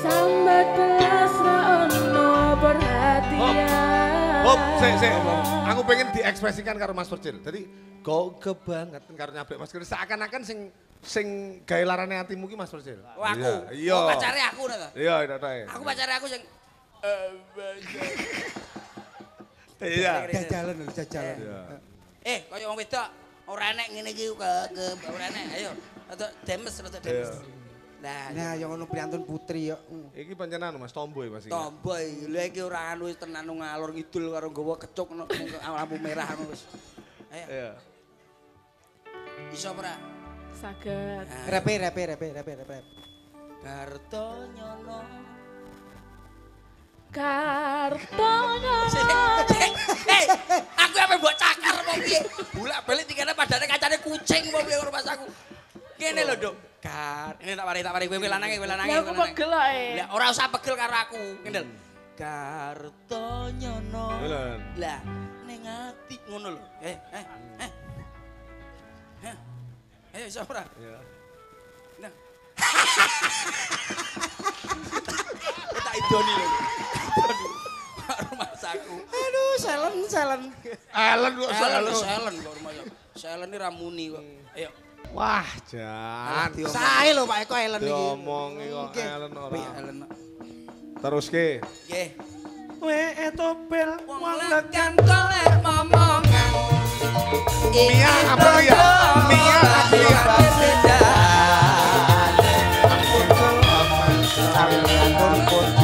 Sambat belas ra ono perhatian Hop, sik sik. Aku pengen diekspresikan karo Mas Percil. Jadi kok kebanget karo nyabek Mas Kris seakan-akan sing sing gawe larane atimu ki Mas Percil. Oh, aku. Iya. Oh, pacare aku ngono to. Iya, iya. Aku pacare aku sing Iya. Jajalan lho, jajalan. Eh, kaya wong wedok ora enek ngene iki ke ke ora enek. Ayo. Rada demes, rada demes. Nah, Nah, yang ngono priantun putri ya. Iki pancen anu Mas tomboy Mas iki. tomboy. Lha iki ora anu wis tenan ngalor ngidul karo nggawa kecuk ning lampu merah ngono wis. Ayo, Iya. iso ora? Saged Nah, Repe, repe, repe, repe, repe. Karto nyono. Kartonya Hei, aku apa mbok cakar apa piye? Bolak-balik dikene padane kancane kucing apa piye mas aku. Kene lho, Duk. Kar, ini tak mari tak mari kowe lanange kowe lanange. Ya aku pegel ae Lah ora usah pegel karo aku. Ngene lho. Karto nyono. Lho. Lah ning ati ngono lho. Eh, eh, eh. Heh. Ayo iso ora? Iya. Nah. tak idoni lho. Idoni. Karo mas aku. Aduh, selen, selen. Elen kok Selen, selen. selen kok rumah yo. Selen ini ramuni kok. Ayo. Wah, jan. Sae lho Pak Eko Elen iki. Diomongi kok Nggih. Elen ora. Pi Ellen. Terus ke. Nggih. We etopel Wong lekan golek momongan. Mia Aprilia. Mia Aprilia. Awan-awan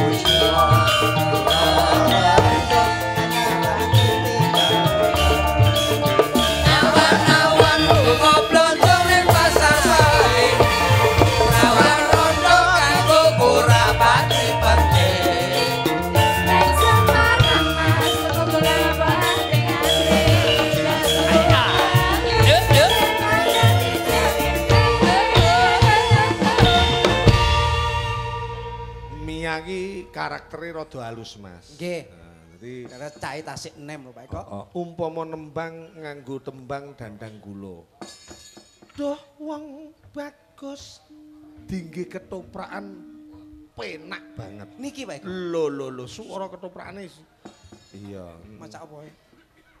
karaktere rada halus, Mas. Nggih. Jadi Karena cai tasik nem lho Pak Eko. oh, umpama nembang nganggo tembang dandang gula. Duh wong bagus dingge ketoprakan penak banget. Niki Pak Eko. Lho lho lho suara ketoprakane iya. Macak apa ya?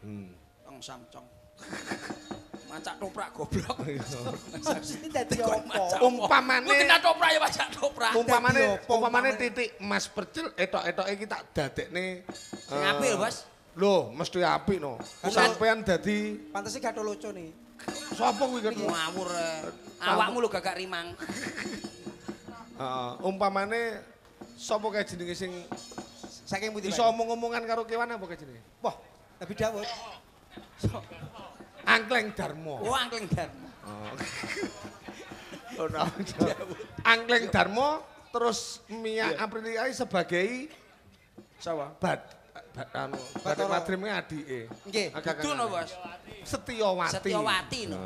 Hmm. Tong samcong. Macak toprak goblok. Dadi apa? Umpamane- kena toprak ya macak toprak. Umpamane umpamane titik Mas Percil etok-etoke iki tak dadekne Sing eh, apik lho, Bos. Lho, mesti apik no. Sampean dadi Pantes gak ada lucu nih. sapa kuwi kan? Ngawur. eh. Awakmu lho gagak rimang. Heeh, umpamane sapa kae jenenge sing Saking putih. iso omong-omongan karo kewan apa kae jenenge? Wah, Nabi Dawud. Angkleng Darmo. Oh, angkleng dharma. Oh, no. Angkleng Darmo terus Mia Aprilia sebagai Sawa. bad, bad anu Batara. madrime adike. Nggih. Itu no, Bos. Setiawati. Setiawati no.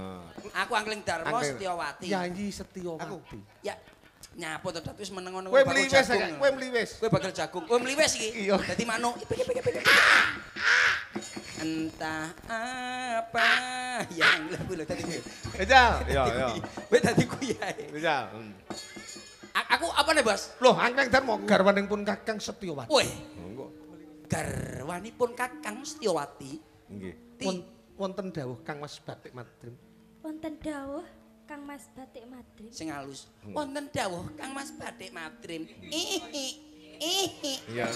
Aku angkleng dharma Angkleng- Setiawati. Nyanyi Setiawati. Ya. Nyapa to wis meneng ngono Kowe bakal mliwis kowe mliwis. Kowe bakal jagung. Kowe mliwis iki. Iya. Dadi manuk. Entah apa yang lebih lho tadi. Ejal. Iya, iya. Kowe tadi kuwi ae. Ejal. Hmm. A- Aku apa nih, Bos? Loh, Angkleng Darmo garwaning pun Kakang Setiawati. Weh, Monggo. garwanipun Kakang Setyawati. Nggih. Wonten dawuh Kang Mas Batik Madrim. Wonten dawuh Kang Mas Batik Madrid. Sing halus. Wonten dawuh Kang Mas Batik Madrim. Ihi. Ihi. Iya.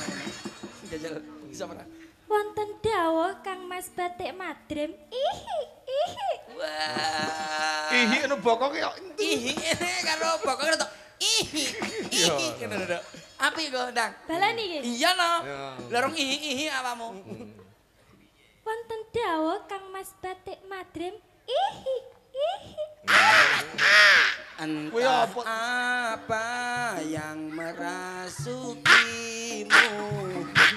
Jajal bisa ora? Wonten dawuh Kang Mas Batik Madrim. Ihi Ihi. Wah. Ihi anu bokoke kok. Ihi ini karo bokong itu ihi ihi ngono lho. Api kok ndang. Balani iki. Iya no. Ya. Lorong ihi ihi apamu. Wonten dawuh Kang Mas Batik Madrim. Ihi. Ihi. Entah apa? apa yang merasukimu.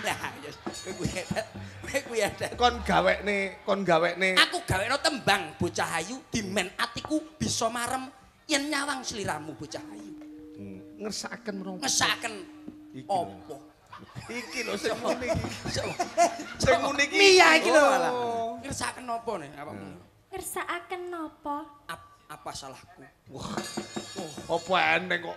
Nah, yes. Kowe kuwi edet. Kowe kuwi edet. Kon gawekne, kon gawekne. Aku gawekno tembang bocah ayu dimen atiku bisa marem yen nyawang sliramu bocah ayu. Hmm, Ngersakaken merong. Lho. opo? Iki lho sing ngene iki. Sing ngene iki. Mia iki lho. Oh. Ngesaken opo nih? Apa? Napa? Ap- apa salahku? Apa eneng kok.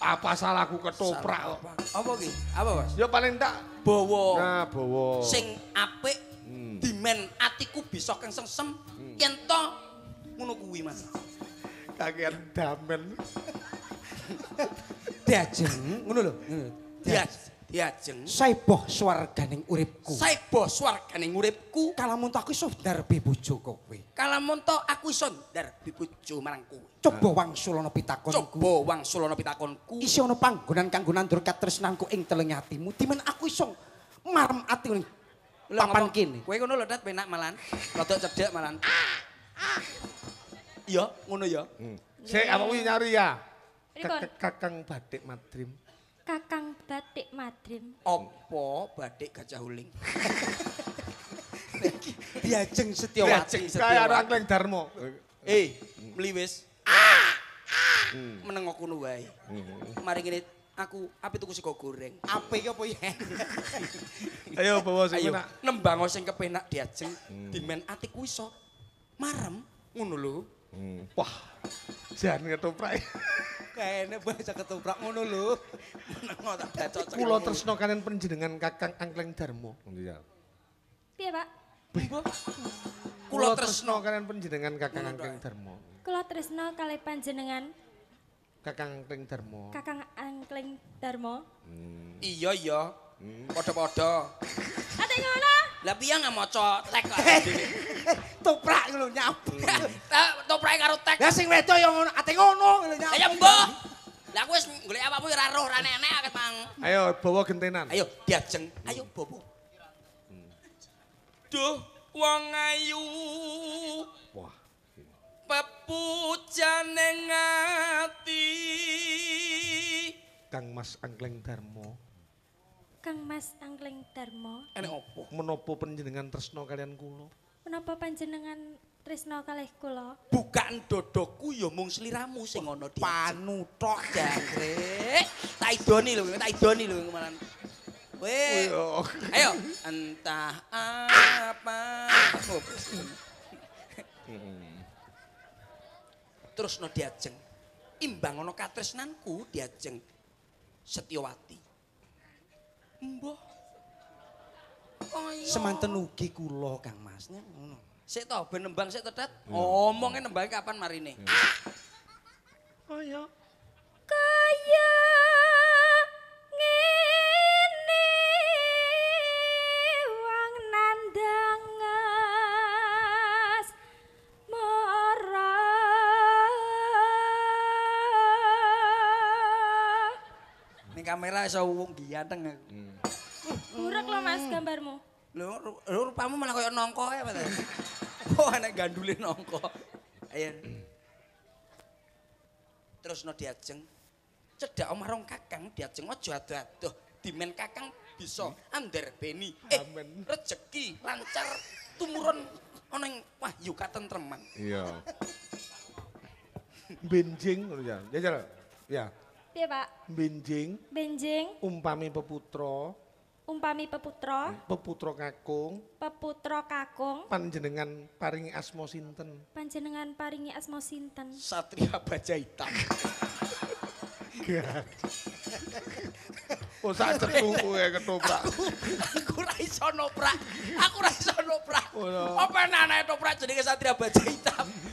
Apa salahku ketoprak kok. Apa? Ki? Apa, Mas? Ya paling tak Bawa nah bawa. sing apik Hmm. dimen atiku bisa kesengsem yen to ngono kuwi, Mas. kakean damen. Diajeng ngono lho. Dia diajeng Saiboh swarganing uripku. saibo swarganing uripku Kalamun tak iso ndarbe bojo kowe. kalamun to aku iso ndarbi bojo marang kowe. Coba wangsulana pitakonku. Coba wangsulana pitakonku. Isi ana panggonan kanggo nandur katresnanku ing teleng atimu. Dimen aku iso marem ati ning papan kene. Kowe ngono lho, Dat, penak malan. Rada cedhek malan. Iya, ngono ya. Sik apa kuwi nyari ya? Kakang Badik Madrim. Kakang Batik Madrim. Apa badik gajah huling? Diajeng Diajeng Setyawati. Kaya Setiawati. Rangleng Darmo. Eh, mliwis. Meneng kono wae. Mari ngene aku api tuku sego goreng. Ape iki apa ya? Ayo bawa sing Ayo, enak. nembang sing kepenak diajeng. Dimen atiku iso marem ngono lho. Hmm. Wah. Jan ketoprak. Kayane baca ketoprak ngono lho. Tak. Kula tresno kalian panjenengan Kakang Angkleng Darmo. Iya. Piye, Pak? Kula tresno kalian panjenengan Kakang Angkleng Darmo. Kula tresno kalih panjenengan Kakang Angkleng Darmo. Kakang Angkleng Darmo. Iya iya. Padha-padha. Ate ngono. Lah piye nggak maca tek kok. Toprak ngono nyapu. Tak toprake karo tek. Lah sing wedok ya ngono, ate ngono ngono nyapu. Lah ya mbah. Lah aku wis golek apa-apa ora roh ora nenek akeh mang. Ayo bawa gentenan. Ayo diajeng. Ayo bobo. Duh wong ayu Wah. pepujane ngati. Kang Mas Angkleng Darmo. Kang Mas Angkleng Darmo. Enek opo? Menapa panjenengan tresno kalian kula? Menapa panjenengan tresno kalih kula? Bukaan dodoku ya mung sliramu sing ana di Panutok jangkrik. Tak idoni lho, tak idoni lho kemarin. Weh. Iya. Ayo, entah apa. Oh, Terus no diajeng. Imbang ono katresnanku diajeng. Setyawati. Mbah. Kaya. semanten ugi kula Kang Mas. Ngono. Sik to, ben nembang sik tetet. Omongnya nembang kapan marine? Ayo. Kaya kamera iso wong ganteng aku. Burek lho Mas gambarmu. Lho, ru- lho rupamu malah kaya nongko ya, Pak. Oh, anak gandule nongko. Ayo. Terus no diajeng. Cedak omarong kakang diajeng aja adoh-adoh. Dimen kakang bisa andarbeni. Eh, Amin. rezeki lancar tumurun ana ing wahyu katentreman. Iya. Benjing ngono ya. Ya. Ya. Piye Pak? Benjing Benjing umpami peputra, umpami peputra, peputra kakung peputra kakung panjenengan paringi asma sinten? panjenengan paringi asma sinten? Satria Baja Hitam. Oh sak cetuku ya ketoprak. Aku ra iso noprak. Aku ra iso noprak. Oh. Apa anake noprak jenenge Satria Baja Hitam.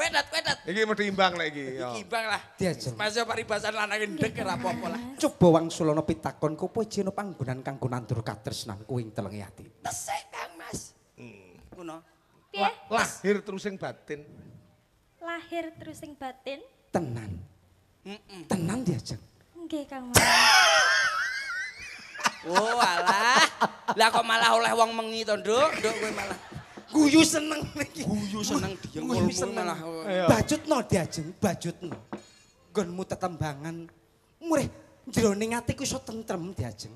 Wedat, wedat. Iki mesti imbang lagi. Ya. Iki bang lah. Diajeng. Masih paribasan lanang ndek ora apa-apa lah. Coba wangsulana pitakonku apa jeno panggonan kanggo nandur katresnanku ing teleng ati. Tesek Kang Mas. Ngono. Piye? La- lahir terus sing batin. Lahir terus sing batin? Tenan. Tenan diajeng. Nggih, Kang Mas. Oh alah. Lah kok malah oleh wong mengi to, Nduk? Nduk kowe malah Guyu seneng iki. guyu seneng Guyu diengkulmu seneng. malah. Bajutno diajeng, bajutno. Nggonmu tetembangan. Murih jroning atiku iso tentrem diajeng.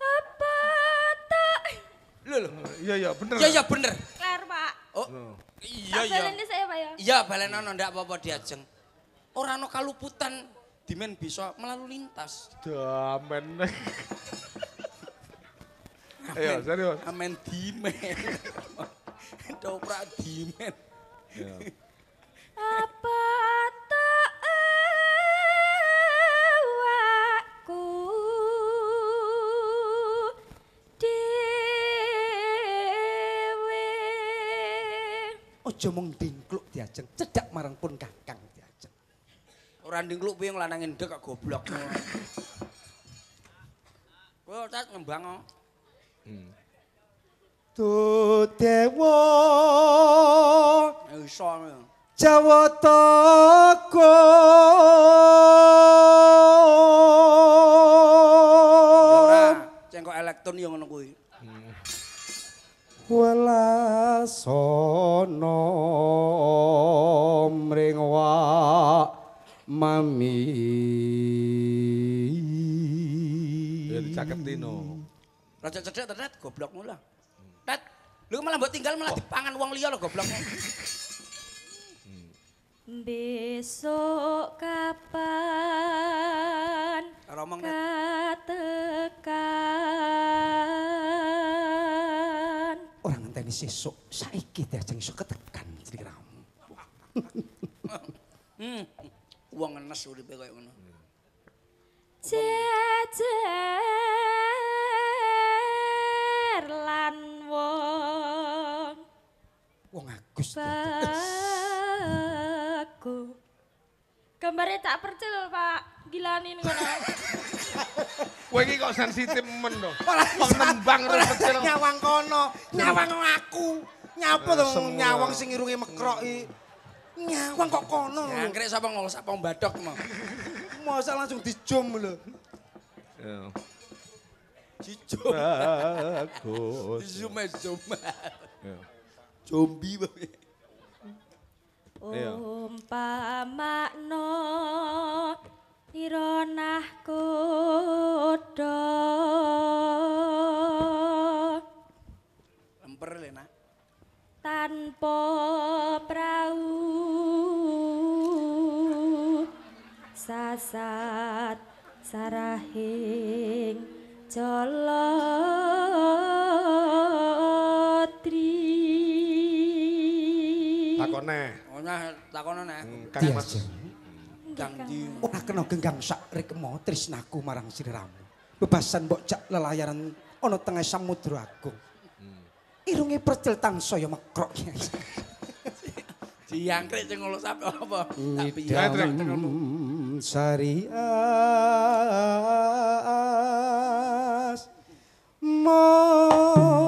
Apa tak? Lho lho. Iya iya bener. Iya iya bener. Klar, Pak. Oh. Oh. Iya iya. baleni saya, Pak ya. Iya balenono ndak apa-apa diajeng. Ora ana kaluputan dimen bisa melalui lintas. Damen. Ayo serius. Amen dimen. Doprak dimen. Apa tak awakku dewe Aja mung dingkluk diajeng, cedhak marang pun kakang diajeng. Ora ndingkluk piye nglanang ndek kok goblok. Kowe tat ngembang kok. Tudewa Ya iso. Jawataka Ya ora, cengkok elektron ya ngono kuwi. Welasana mring wa mami Ya dicaketi no. Raja cedhek tetet goblokmu lah. Tet, lu malah mbok tinggal malah dipangan wong liya lho goblokmu. Besok kapan Karo omong Tet. katekan Ora ngenteni sesuk, saiki diajeng iso ketekan sliramu. Hmm. Wong ngenes uripe koyo ngono. jejer lan wong Wong Agus baku gambarnya tak percil pak gilanin kono Kowe iki kok sensitif men to. Wong nembang ora terus kecil. nyawang kono, nyawang aku. Nyapa to nyawang sing irunge mekroki. Nyawang kok kono lho. Jangkrik sapa ngol sapa badok mau. Masa langsung dijum lho. Bagus. Zoom zoom. Ya. Zombie bae. Iya. umpamakno ironah Lemper le nak. Tanpa prau sasat sarahing jolotri Takone. Oh nah takono nek. Kang Mas. Kang di. Ora kena genggang sak rikmo tresnaku marang sliramu. Bebasan mbok jak lelayaran ana tengah samudra agung. Irunge percil tansaya mekrok. Jangkrik sing ngolo sapa apa? Midang Sarias Moro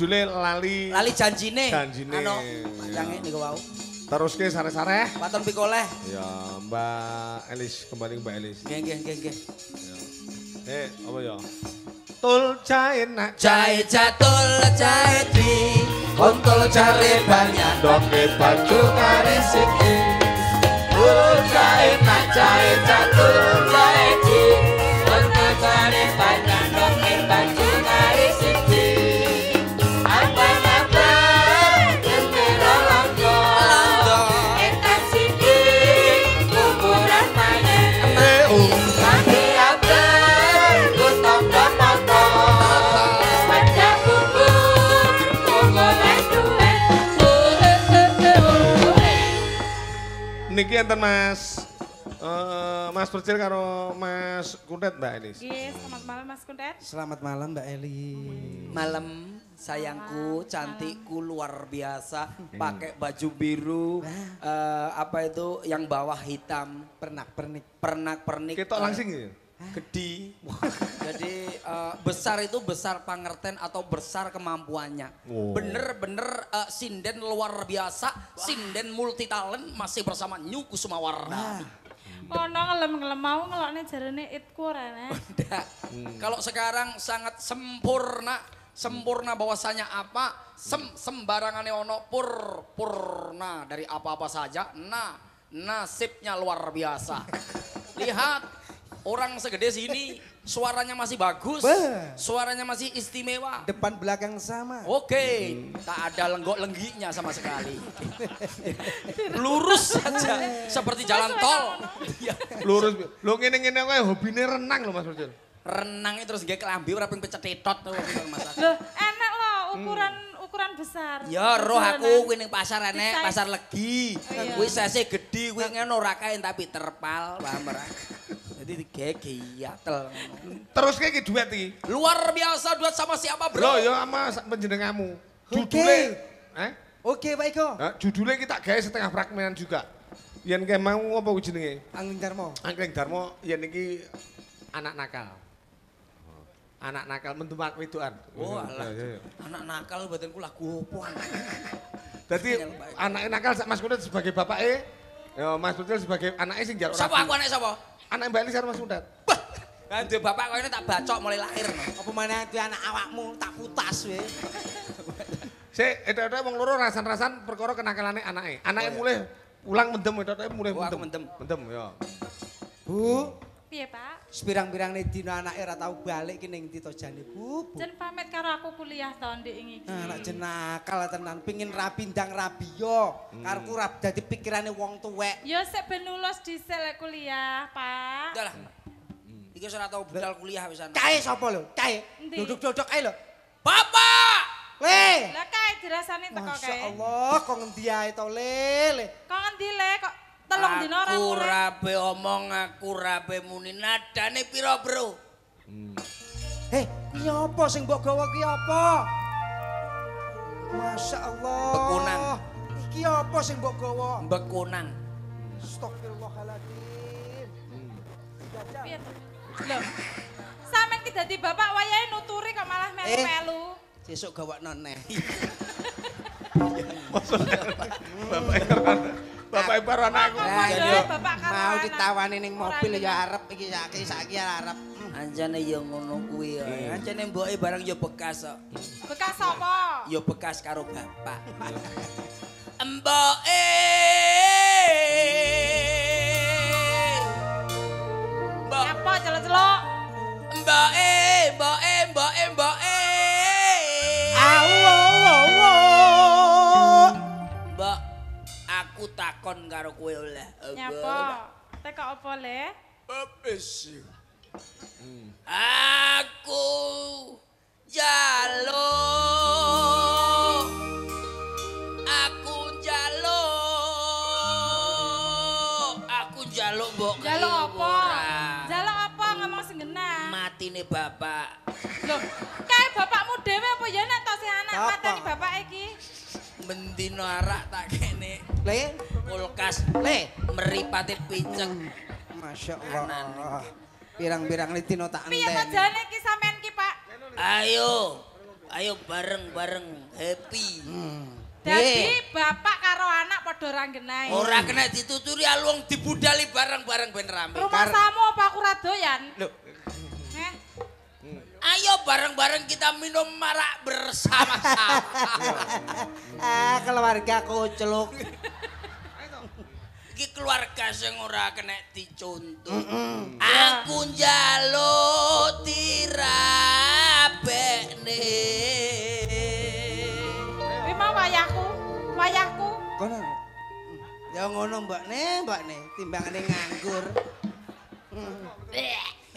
judulnya lali. Lali janjine. Janjine. Anu, Iya. yang niku wau. Terus ke sare-sare. Paton pikoleh. Ya, Mbak Elis kembali ke Mbak Elis. Nggih nggih nggih nggih. Ya. Eh, apa ya? Tul cain nak Jahe jatul jahe di kontol jare banyak doket baju kare siki. Ul jahe nak jahe jatul jahe Niki enten Mas. Eh, Mas Percil karo Mas Kuntet Mbak Elis. Nggih, selamat malam Mas Kuntet. Selamat malam Mbak Eli. Malam sayangku, cantikku luar biasa, pakai baju biru, eh, apa itu yang bawah hitam, Pernak-pernik. pernak-pernik. Kita eh, langsing ya? Gede. Jadi eh, besar itu besar pangerten atau besar kemampuannya. Oh. Bener-bener eh, sinden luar biasa, sinden multi talent masih bersama New Kusuma Wardani. Ono ngelem-ngelem mau ngelokne jarene itku ora nek. Nggak. Kalau sekarang sangat sempurna, sempurna bahwasanya apa? Sem sembarangane ono pur purna dari apa-apa saja. Nah, nasibnya luar biasa. Lihat orang segede sini suaranya masih bagus, Bah. suaranya masih istimewa. Depan belakang sama. Oke, tak ada lenggok-lengginya sama sekali. Lurus saja seperti jalan tol. Iya. Lurus. Lo ngene-ngene kok hobine renang lho Mas Percil. renang itu terus gak kelambi ora ping waktu itu Mas aku. Loh, enak loh ukuran ukuran besar. Ya roh aku kuwi ning pasar enek, pasar legi. iya. Kuwi sese gedhi kuwi ngono ora kae tapi terpal, paham ora? Jadi digege yatel. Terus kayak iki duet iki. Luar biasa duet sama siapa, Bro? Lo ya sama. Oke. Judule eh? Oke Pak Iko. Nah, judulnya kita gawe setengah fragmenan juga. Yen kayak mau apa jenenge? Angling Darmo. Angkring Darmo yen iki anak nakal. Anak nakal mentumak wedokan. Oh, alah. Ya, ya, ya. Anak nakal badanku lagu opo anak. Dadi anak nakal sak Mas Kuntet sebagai bapake, ya Mas Kuntet sebagai anaknya sing jaluk Sapa aku anak sapa? Anak Mbak Elis karo Mas Kuntet. Kan duwe bapak kok ini tak bacok mulai lahir. Apa mana itu anak awakmu tak putas we. Sik, itu-itu wong loro rasan-rasan perkara kenakalane anake. Anake mulai pulang mendem, itu-itu mulai Oh, aku mendem. mendem. Mendem, ya. Bu, Piye, Pak? sepirang-pirang nih dino anaknya ora tau balik ki ning Tito Jani. Bu, bu. Jen pamit karo aku kuliah tahun di iki. Anak jenakal tenan, pingin rabi ndang rabi yo. Karku rab dadi pikirane wong tuwek. Ya sik ben lulus dhisik lek kuliah, Pak. Udah lah. Iki wis ora tau budal kuliah wisan. Kae sapa lho? Kae. Duduk-duduk ae lho. Bapak! Le. Lah kae dirasani teko Masya kae. Allah, kok ngendi ae to le, le. Kok ngendi le kok telung dina ora Aku mulai. rabe omong, aku rabe muni nadane piro, Bro? Heh, ki apa sing mbok gawa ki apa? Masya Allah. Bekunan. Iki apa sing mbok gawa? Bekunang. Astagfirullahaladzim. Piye to? Loh. Sampeyan ki dadi bapak wayahe nuturi kok malah melu-melu. Sesuk gawa noneh. Bapak Bapak karo anakku. Ya, mau ditawani ning mobil ya arep iki saiki saiki arep. Anjane ya ngono kuwi ya. Anjane mboke barang ya bekas kok. Bekas apa? Ya bekas karo bapak. Mboke. Mbok, Apa celok-celok? mboke, mboke, mboke, mboke. Aku takon karo kowe oleh. Nyapa? Teko apa le? Babes. Aku jaluk Aku jaluk Aku jaluk mbok Jaluk kayu apa? Jaluk apa ngomong sing genah? Matine bapak Loh, kae bapakmu dhewe apa ya nek to sing anak Apa? mateni bapak iki? Mendino arak tak kene Le, kulkas le. meripate picek Masya Allah. Pirang-pirang ini dino tak Piye to enteni. jane iki sampean ki, Pak? Ayo Ayo bareng-bareng happy Dadi bapak karo anak padha ranggenae. Ora kena dituturi alung dibudali bareng-bareng ben rame Rumah samu apa aku ra doyan? Loh. Ayo bareng-bareng kita minum marak bersama-sama. Ah, keluarga kucluk. Iki keluarga sing ora kena dicontoh. Aku njaluk dirabekne. kuwi mau wayahku, wayahku. Kono. Ya ngono mbak ne, mbak ne. Timbangane nganggur.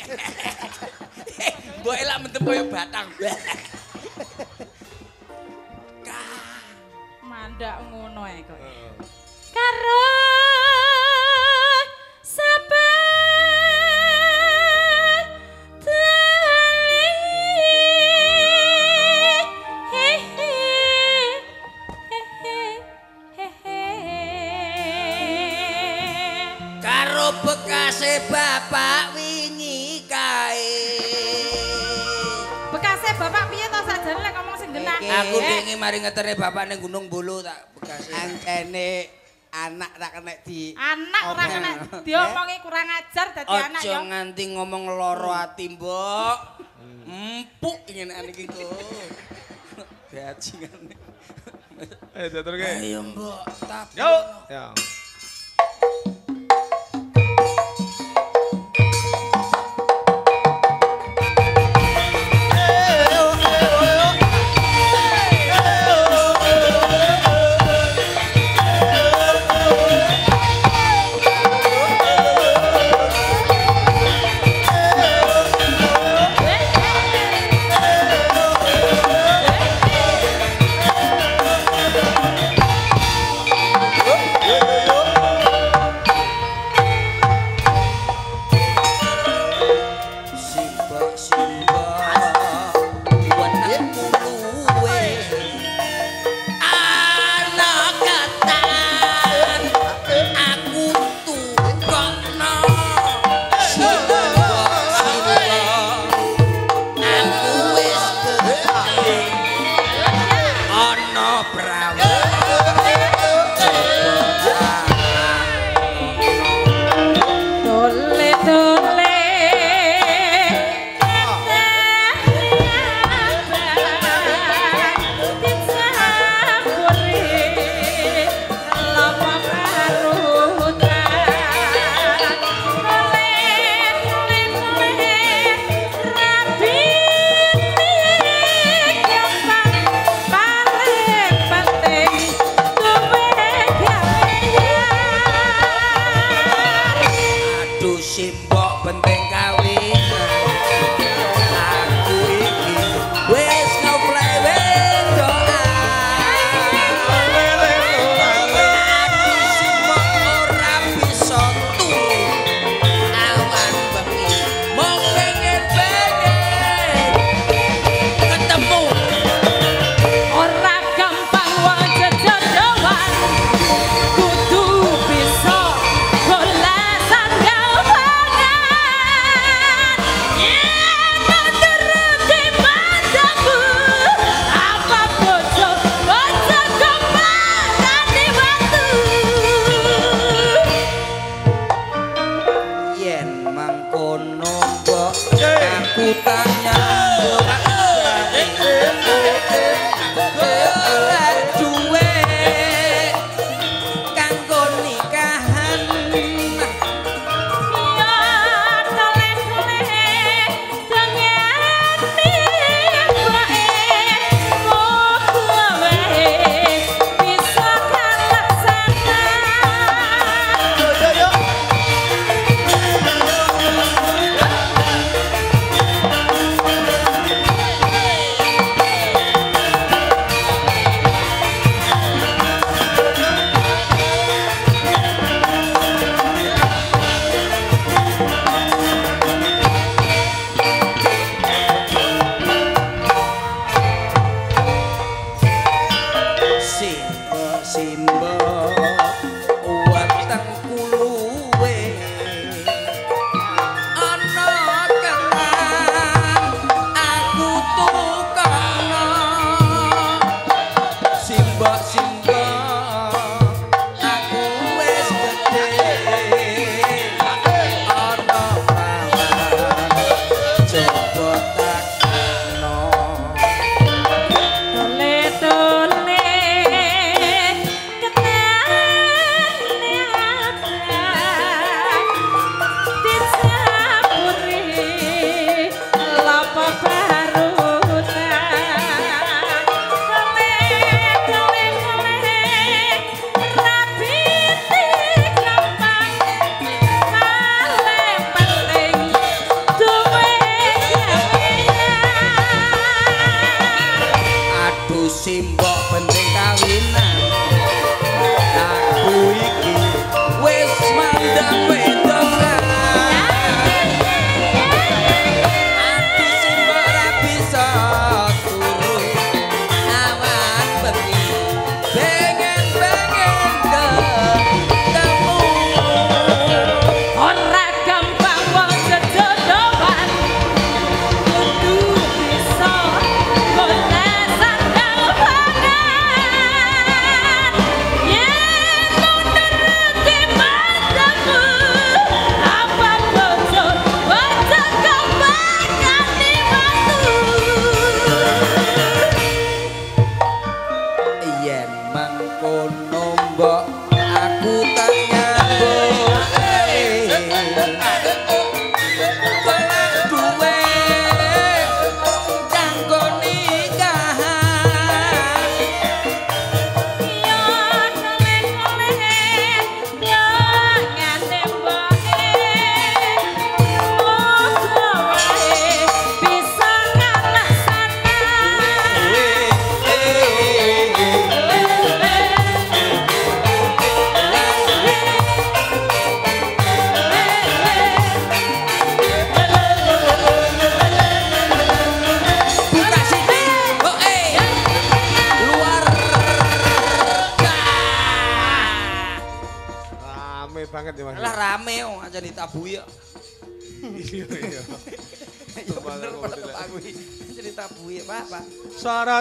Mbok elak mentem koyo batang. Mandak ngono ae kok. Karo Karo bekasi bapak Padahal lek ngomong sing genah. Aku eh. dingi mari ngeterne bapak ning Gunung Bulu tak Bekasi. Angkene anak tak kena di anak ora kena eh? diomongi kurang ajar dadi anak yo. Aja nganti ngomong loro ati, Mbok. Empuk ngene iki kok. Bajingan. Eh, Ayo, Mbok. Yo.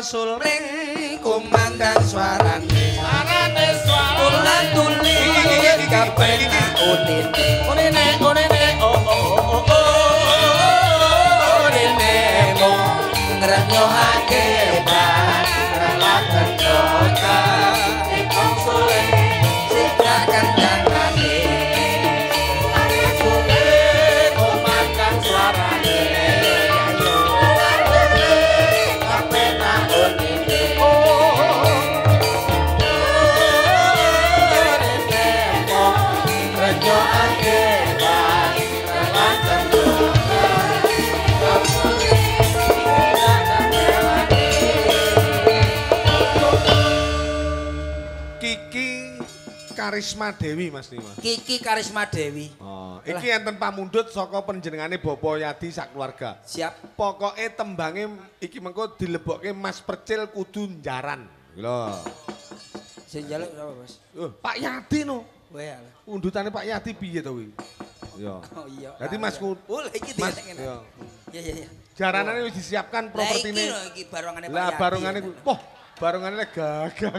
Suara sul ring kumandang suarane. Suarane suarane. Ulan tuli kapena unine unine Karisma Dewi Mas Nima. Kiki Karisma Dewi. Oh, iki enten pamundhut saka panjenengane Bapak Yadi sak keluarga. Siap. Pokoke tembange iki mengko dilebokke Mas Percil kudu njaran. Lho. Sing njaluk sapa, Bos? Uh, Pak Yadi no. Wae. Undutane Pak Yadi piye to kuwi? Ya. Oh iya. Jadi Mas Ku, oh iki Mas, dikene. ya. Ya ya. Jaranane wis disiapkan Lah iki propertine. lho iki barongane Pak Lah Yati. barongane. Wah, barongane gagah.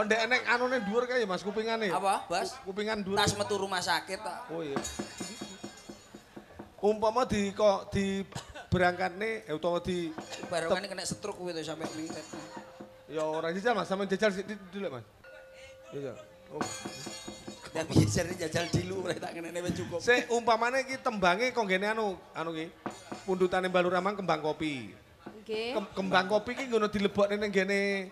Kok ndek enek anune dhuwur kae ya Mas kupingane. Apa, Bos? Kupingan dhuwur. Tas metu rumah sakit tak. Oh iya. Umpama di kok di berangkatne eh, utawa di Barongane kena stroke kuwi to sampe mingket. ya ora jajal Mas, sampe jajal sik dulu Mas. Iya. Oh. Dan biasane jajal dilu ora tak kene wis cukup. Sik umpamane iki tembange kok ngene anu anu ki. Pundutane Balu Ramang kembang kopi. Nggih. Kem- kembang kopi ki ngono dilebokne ning gene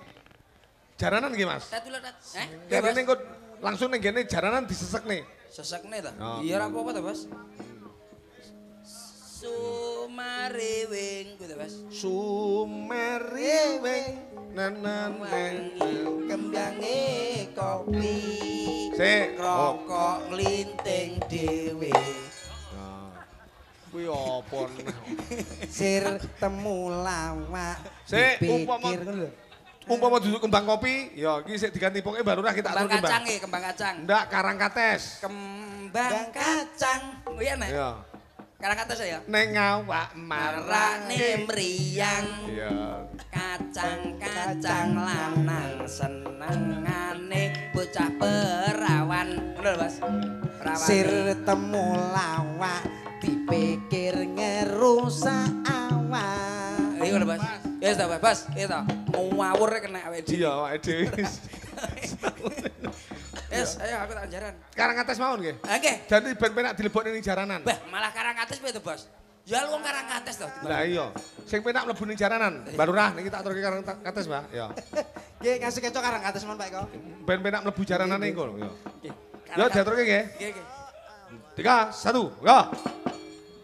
jaranan ki Mas. Dulu tat. Eh? Kene kok langsung ning gene jaranan disesekne. Sesekne ta? Oh. Iya ora apa-apa ta, Bos. Sumarewing kuwi ta, Bos. Sumeriwing nanan Kembange kopi. Sik, oh. rokok linting dhewe. Nah. Kuwi apa nih? Sir temu lawak. Sik, umpama-. Umpama duduk kembang kopi, ya iki sik diganti pokoke baru lah kita Kembang kacang ya, kembang kacang. Ndak karang kates. Kembang kacang. Oh iya, Nek. Ya. Karang atas ya. Neng awak Marane mriyang. Iya. Kacang-kacang lanang senengane bocah perawan. Lho, Mas. Perawan. Sir temu lawak dipikir ngerusak awak. Iya ngono, Mas. Ya wis ta, Mas. Bos, iya ta. Ngawur kena awake dhewe. Iya, awake dhewe. Yes, ayo aku tak jaran. Karang kates mawon nggih. Oke. Jadi ben penak dilebokne ning jaranan. Bah, malah karang atas piye to, Bos? Ya lu wong karang atas to. Lah iya. Sing penak mlebu ning jaranan. Baru rah niki tak aturke karang ta- kates, Mbak. Ya. Nggih ngasih kecok karang atas mon Pak Eko. Ben penak mlebu jaranan kono, ya. Oke. Ya diaturke nggih. Oke, oke. Tiga, satu, ya.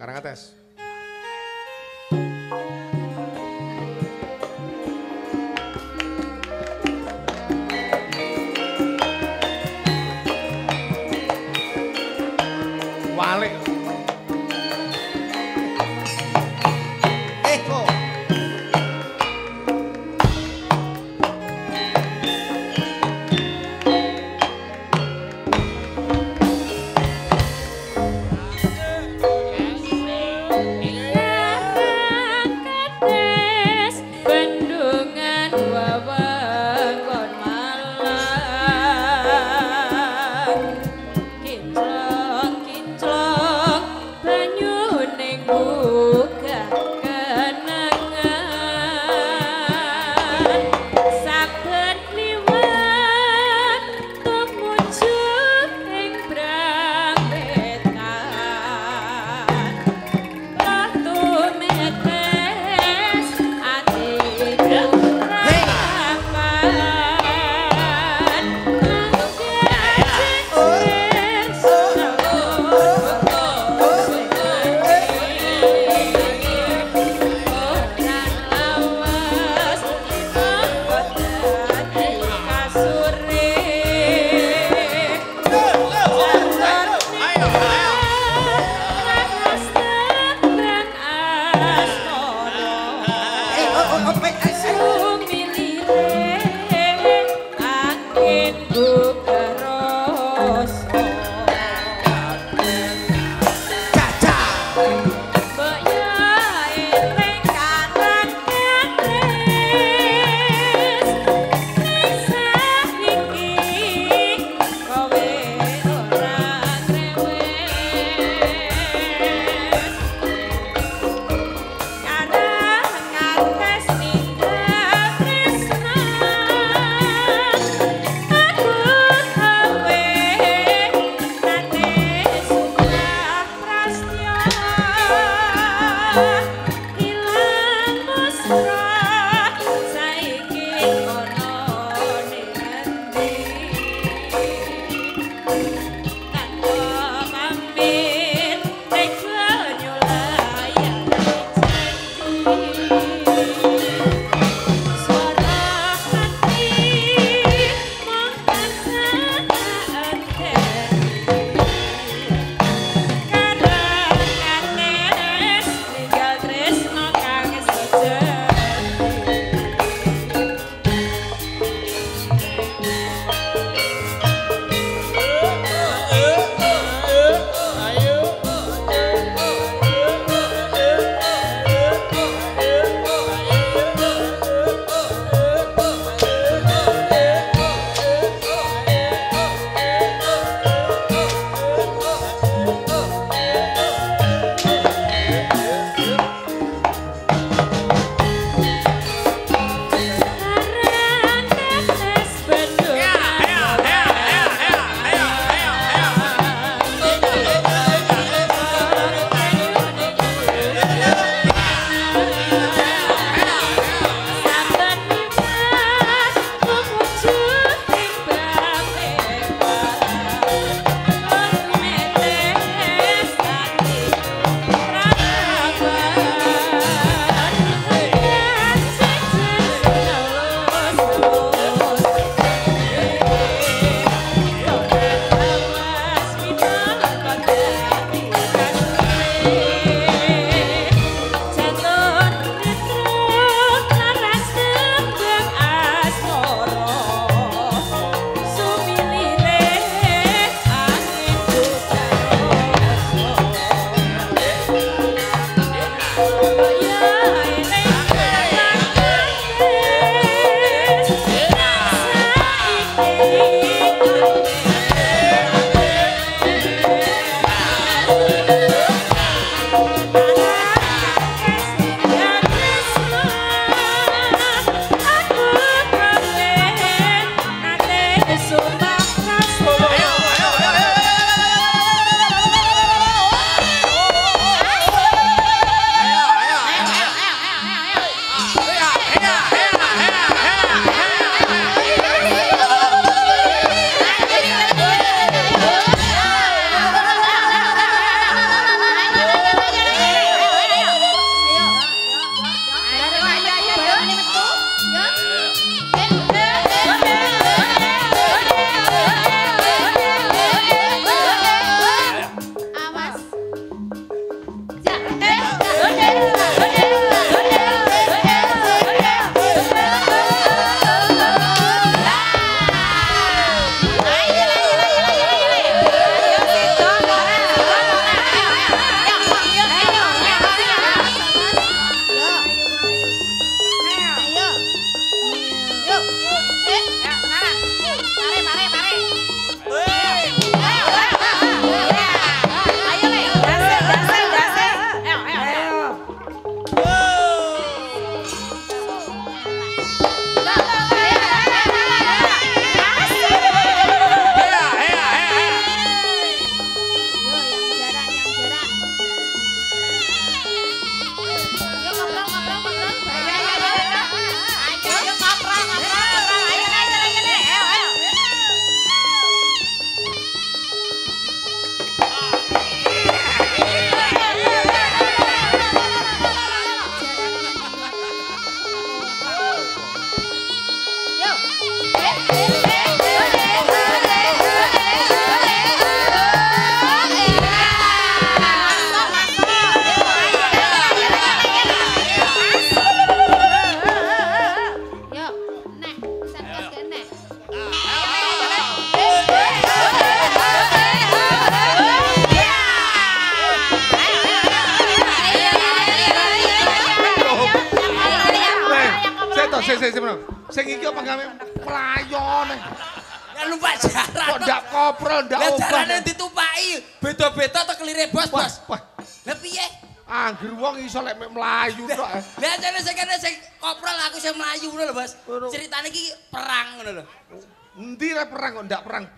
Karang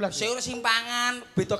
Blas. Sing simpangan, beda.